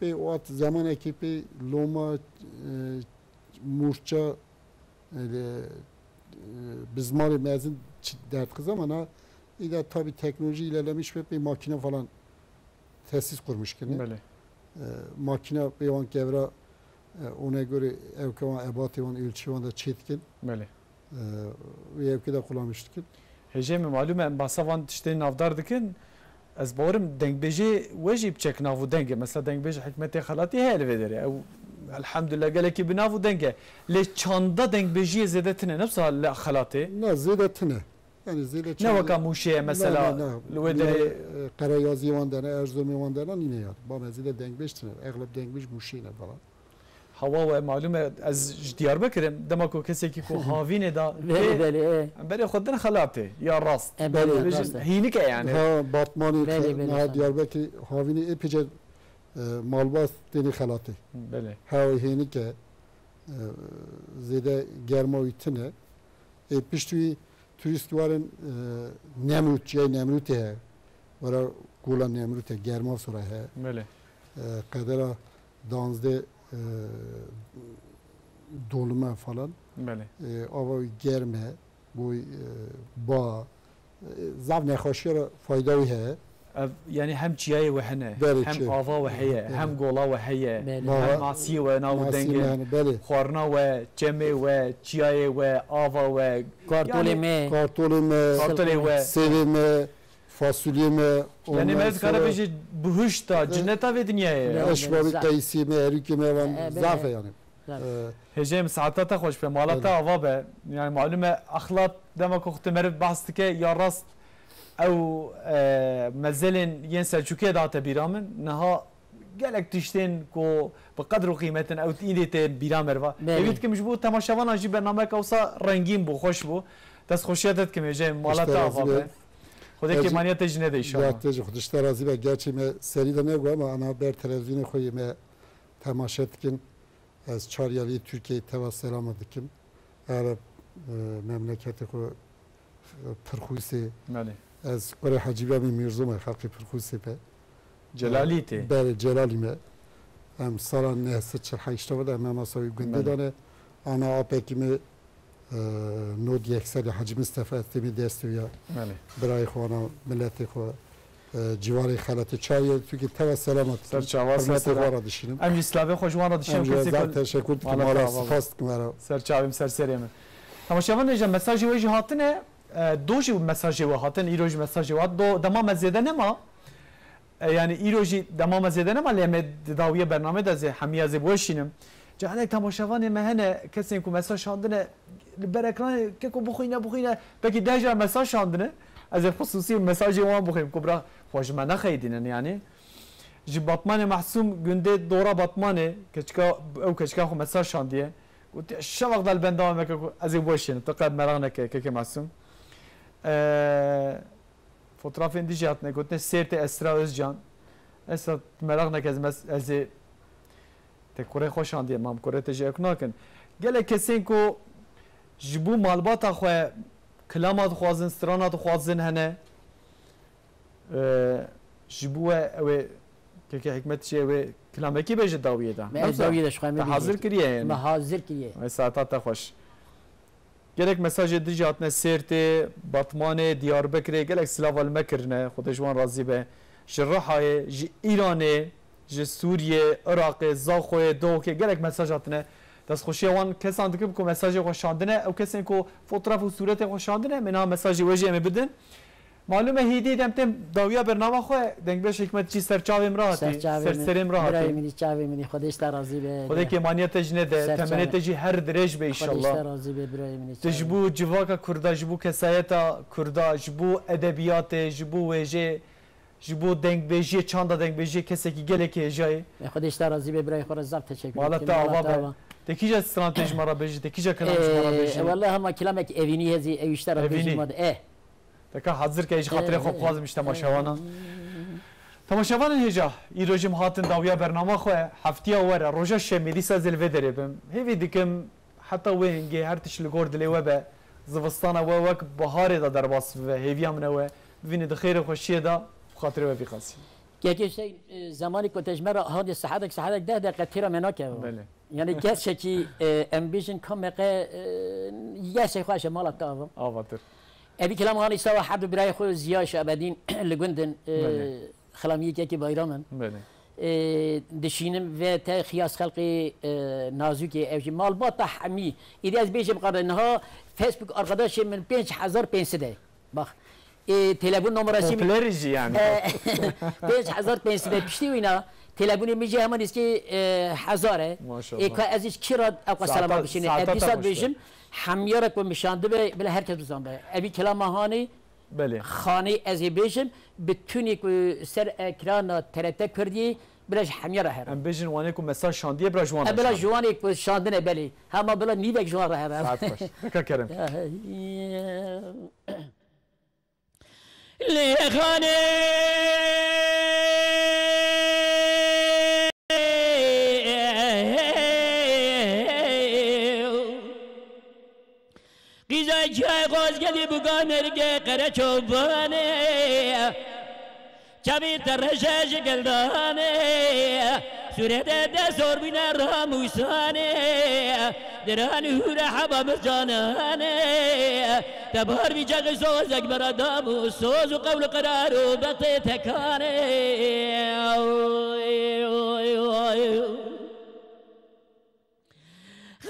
به وقت زمان که به لوما مورچا bizmari mezun dert kız ama na İde tabi teknoloji ilerlemiş ve bir makine falan tesis kurmuş ki. Böyle. E, makine bir an gevra e, ona göre evkevan ebati van ölçü da çetkin. Böyle. E, ve evkide kullanmıştık. Hece mi malum en basavan işte navdar dikin ez bawarım dengbêjê wejî biçek nav û denge mesela xelatî heye li vê derê ew elhamdülillah gelekî bi nav û denge lê çanda dengbêjiyê zêde tune ne li xelatê Ne zêde Yani zêde ne weka mûşeyê mesela li wê derê Karayazî wan dene Erzurumê wan dene nîne ya. Bame zêde dengbêj tune. Egleb dengbêj mûşeyne falan. Hava ve malum ez ji Diyarbekir'im dema ku kesekî ku havînê da Beli beli. berê xwe din xelatê ya rast Beli rast. hînike yani Ha Batmanî Beli, beli. ha Diyarbekir havînê epêce malbas tenê xelatê. Belê. Hava hênike zêde germa wî tune. E piştî turist waren e, Nemrut, cey Nemrut e, vara gola Nemrut e, germa sura e. Bele. Kadera danzde e, dolma falan. Bele. E, ava germe, bu ba, zav nekhoşi ra faydayı e. يعني هم جياي وهنا هم آفا وهي هم قولا وهي هم ماسي ونا ودنجل خورنا وجمع وجياي وآفا و كارتولي ما كارتولي ما كارتولي و سيفي ما fasulye mi? Yani mez karabeşi buhuşta, cenneta ve dünyaya. Eşbabi kaysi mi, erike mi, zafe yani. هجام ساعتها خوش به مالتا آوا به يعني معلومه اخلاط دما کوخت مرد بحث که یا راست او مزلن ين سلجوكي داتا بيرامن نها قالك تشتين كو بقدر قيمة او تيدي بيرامر با بله. يبيت كم جبو تماشاوانا جي برنامج كوسا رنگين بو خوش بو دست خوشیتت که میجه مالتا İşte razı عوابه be. خدا که Gerçi- maniyت جنه ده inşallah Gerçi xudişte razı be. Gerçi me seri de negu ama ana ber televizyonu koyu me temaşa etkin. Ez çaryali Türkiye'yi teva selam dikim. Eğer e, memleketi از برای حجیبه می میرزوم خلقی پرخوسی جلالیتی. جلالی تی؟ بله جلالی می ام سال نه ست چل حیشتا بود ام اما ساوی گنده بله. دانه. آنا آپه کمی نود یک سال حجیب استفاده می دست ویا. بله. برای خوانا ملت خو جواری خلات چایی. تو که تو سلامت. سر چاواز سلامت وارا دشینم ام خوش خوشوان دشینم کسی کل تشکر تو مالا سپاس سر چاویم سر سریم تماشاوان نجم مساجی ویجی هاتنه. دوجی مساجی و هاتن ایروج مساجی و دو دمام زیده نما یعنی ایروجی دمام زیده نما لیم داویه برنامه دازه همیه از بوشینم جهنک تماشاوان مهنه کسی که مساج شاندنه بر اکران که بخوینه بخوینه بکی ده جا مساج شاندنه از خصوصی مساج وان بخویم کبرا خوش من نخیدینن یعنی جی باتمان محسوم گنده دورا باتمانه کچکا او کچکا خو مساج شاندیه گوتی شوق دل بنده مکه از بوشینه تقد مرغ نکه که محسوم fotoğrafên dijî hatine gotine sêrtê Esra Özcan Esra merak neke ez mes- ez ê te kurê xwe şandiye mam kurê te jî ek nakin gelek kesên ku ji bo malbata xwe kilama dixwazin strana dixwazin hene ji bo we ew ê keke hikmet jî ew ê kilamekî bêje dawiyê da Me dawiyê de şixwe me Te hazır kiriye yani. Me hazır kiriye. Ve saata te xweş. Gelek mesajê dijî hatine Sêrtê, Batmanê, Diyarbekirê gelek silav me kirine Xwedê ji wan razî be. Ji Rihayê, ji İranê, ji Sûriyê, Iraqê, Zaxoyê, Dawokê gelek mesaj hatine. Destxweşiya wan kesan dikim ku mesajê xwe şandine ew kesên ku fotoğraf û sûretê xwe şandine mena mesajê we jî em bidin. معلومه هیدی دمتم داویا برنامه خو دنگ بشه حکمت چی؟ سرچاوی مراتی سرسری مراتی برای منی چاوی منی خودش تا راضی به خدای که مانیت جن ده تمنه تجی هر درش به ان شاء الله خودش تا راضی به برای منی تجبو جواکا کوردا جبو کسایتا کوردا جبو ادبیات جبو وجه جبو دنگ بشه چاندا دنگ بشه کسی که گله که جای. خودش تا راضی به برای خود زب تشکر مالا تا آوا دکیجا استراتژی مرا بجی؟ دکیجا کلامش مرا بجی؟ والله هم کلامک اوینی هزی اویشتر بجی ماده Deka hazır ki hatire xo xwazim iş temaşawanan. Temaşawanan heja îrojim hatin dawiya bername xwe heftiya were roja şemêlîsa zilvê derêbim. Hêvî dikim heta wê hingê her tişt li gor dilê we be zivistana we wek biharê da derbas bibe hêviya min we bibînî di xêrê xweşiyê da xatirê we bîqasî. Yekê şey zamanî ku tejmera hadiye sehedek sehedek deh deqe tîra me nake. Yani gerçekî em bêjin kameke yesê xweşe mala tavim. Avatir. ابي كلام هان يساوى حد براي خو زياش ابدين لجندن خلاميك يكي بايرامن دشينم و تا خياس خلقي نازوكي. اوجي مال با تحمي اذا از بيجم قرنها فيسبوك ارقداش من 5500 بخ. تلفون نمرسی پولریزی یعنی 5500 پشتی وینا تلفون میجه همان است که هزاره. ای که ازش کی را اقا سلام بشینه. 200 بشم همیارک کو میشانده به بله هر کس بزن بله. به اوی کلام هانی بله خانه ازی بیشم بتونی کو که سر اکران ترت کردی بلاش حمیره هر. ام بیشن وانه کو مساج شاندیه برای جوان بلا جوان یک شاندنه بله. هم بلا نیبک جوان را هر. ساعت باش. فکر کرم لی خانی! ولی بگم مرگه قره چوبانه. چمی ترشه شگلدانه سوره ده سور بینه را موسانه دران هور حبام جانانه تبار بی جغ سوز اکبر آدم و سوز و قول قرار و بقی تکانه.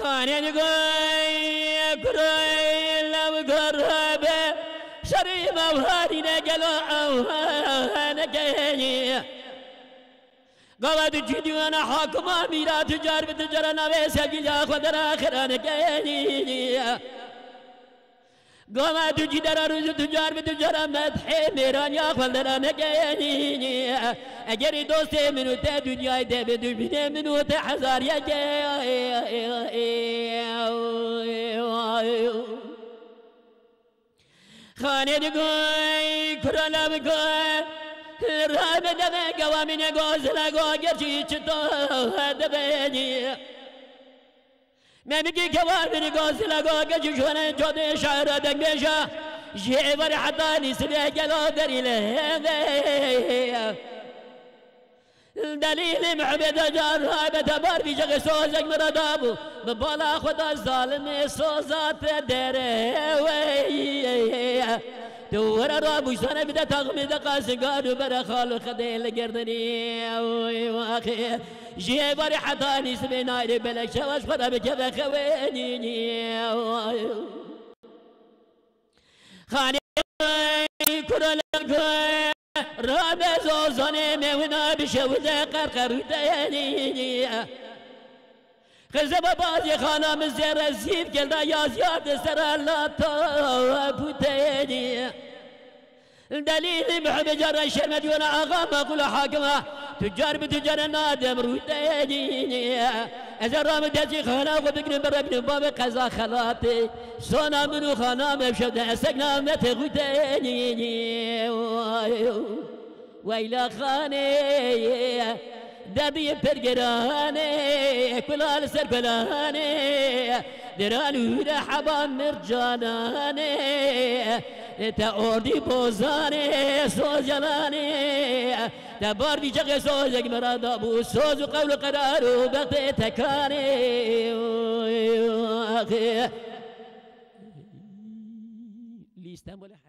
خانه نگوی کرای جوهرنا جلوهرنا كهيه قواد جديوانا حكم اميرا تجار بتجارنا ويسا جلا خدر آخران كهيه قواد جدر روز تجار بتجار مدح ميران يا خدران كهيه أجري دوستي منو تا دنيا تا بدنيا منو تا حزار يا جاي. خانه دگوی کرالا بگوی رام دمه گوامین گوز لگو گرچی چطو هده بینی. ممیگی گوار بینی گوز لگو گرچی شونه جده شهر دنگ بیشه جیور حدانی سلیه گلو دریله. دلیل معبد جرائب بر بی جگ سوزگ مردابو ببالا خدا ظالم سوزات دره وی دور را بوشتن بده تقمید قاسگانو بر خالو خدیل گردنی. وی واخی. جیه باری حتانی سمی نایری بلک شواش خدا بکب خوینی خانی کورا لکوی رابز ظنم ونا بشوده قرقر ديني خزب بازی خانم زیر زیب گلده یازیار دستر اللہ تا بودنی دليل محمد جرى الشرمد وأنا أغام أقول حاكمة. تجار بتجار نادم روديني اذا رام دزي خانا وبقن بربن باب قزا خلاتي. سونا منو خانا مبشد أسقنا مت غديني ويلا خاني. دبي برقراني كلال سر كلاني درانو را حبا مرجانانه تا اردی بوزانه سوز جلانه تا بردی جغ سوز یک مراد ابو سوز و قول قرار و بقت تکانه. لیستم بله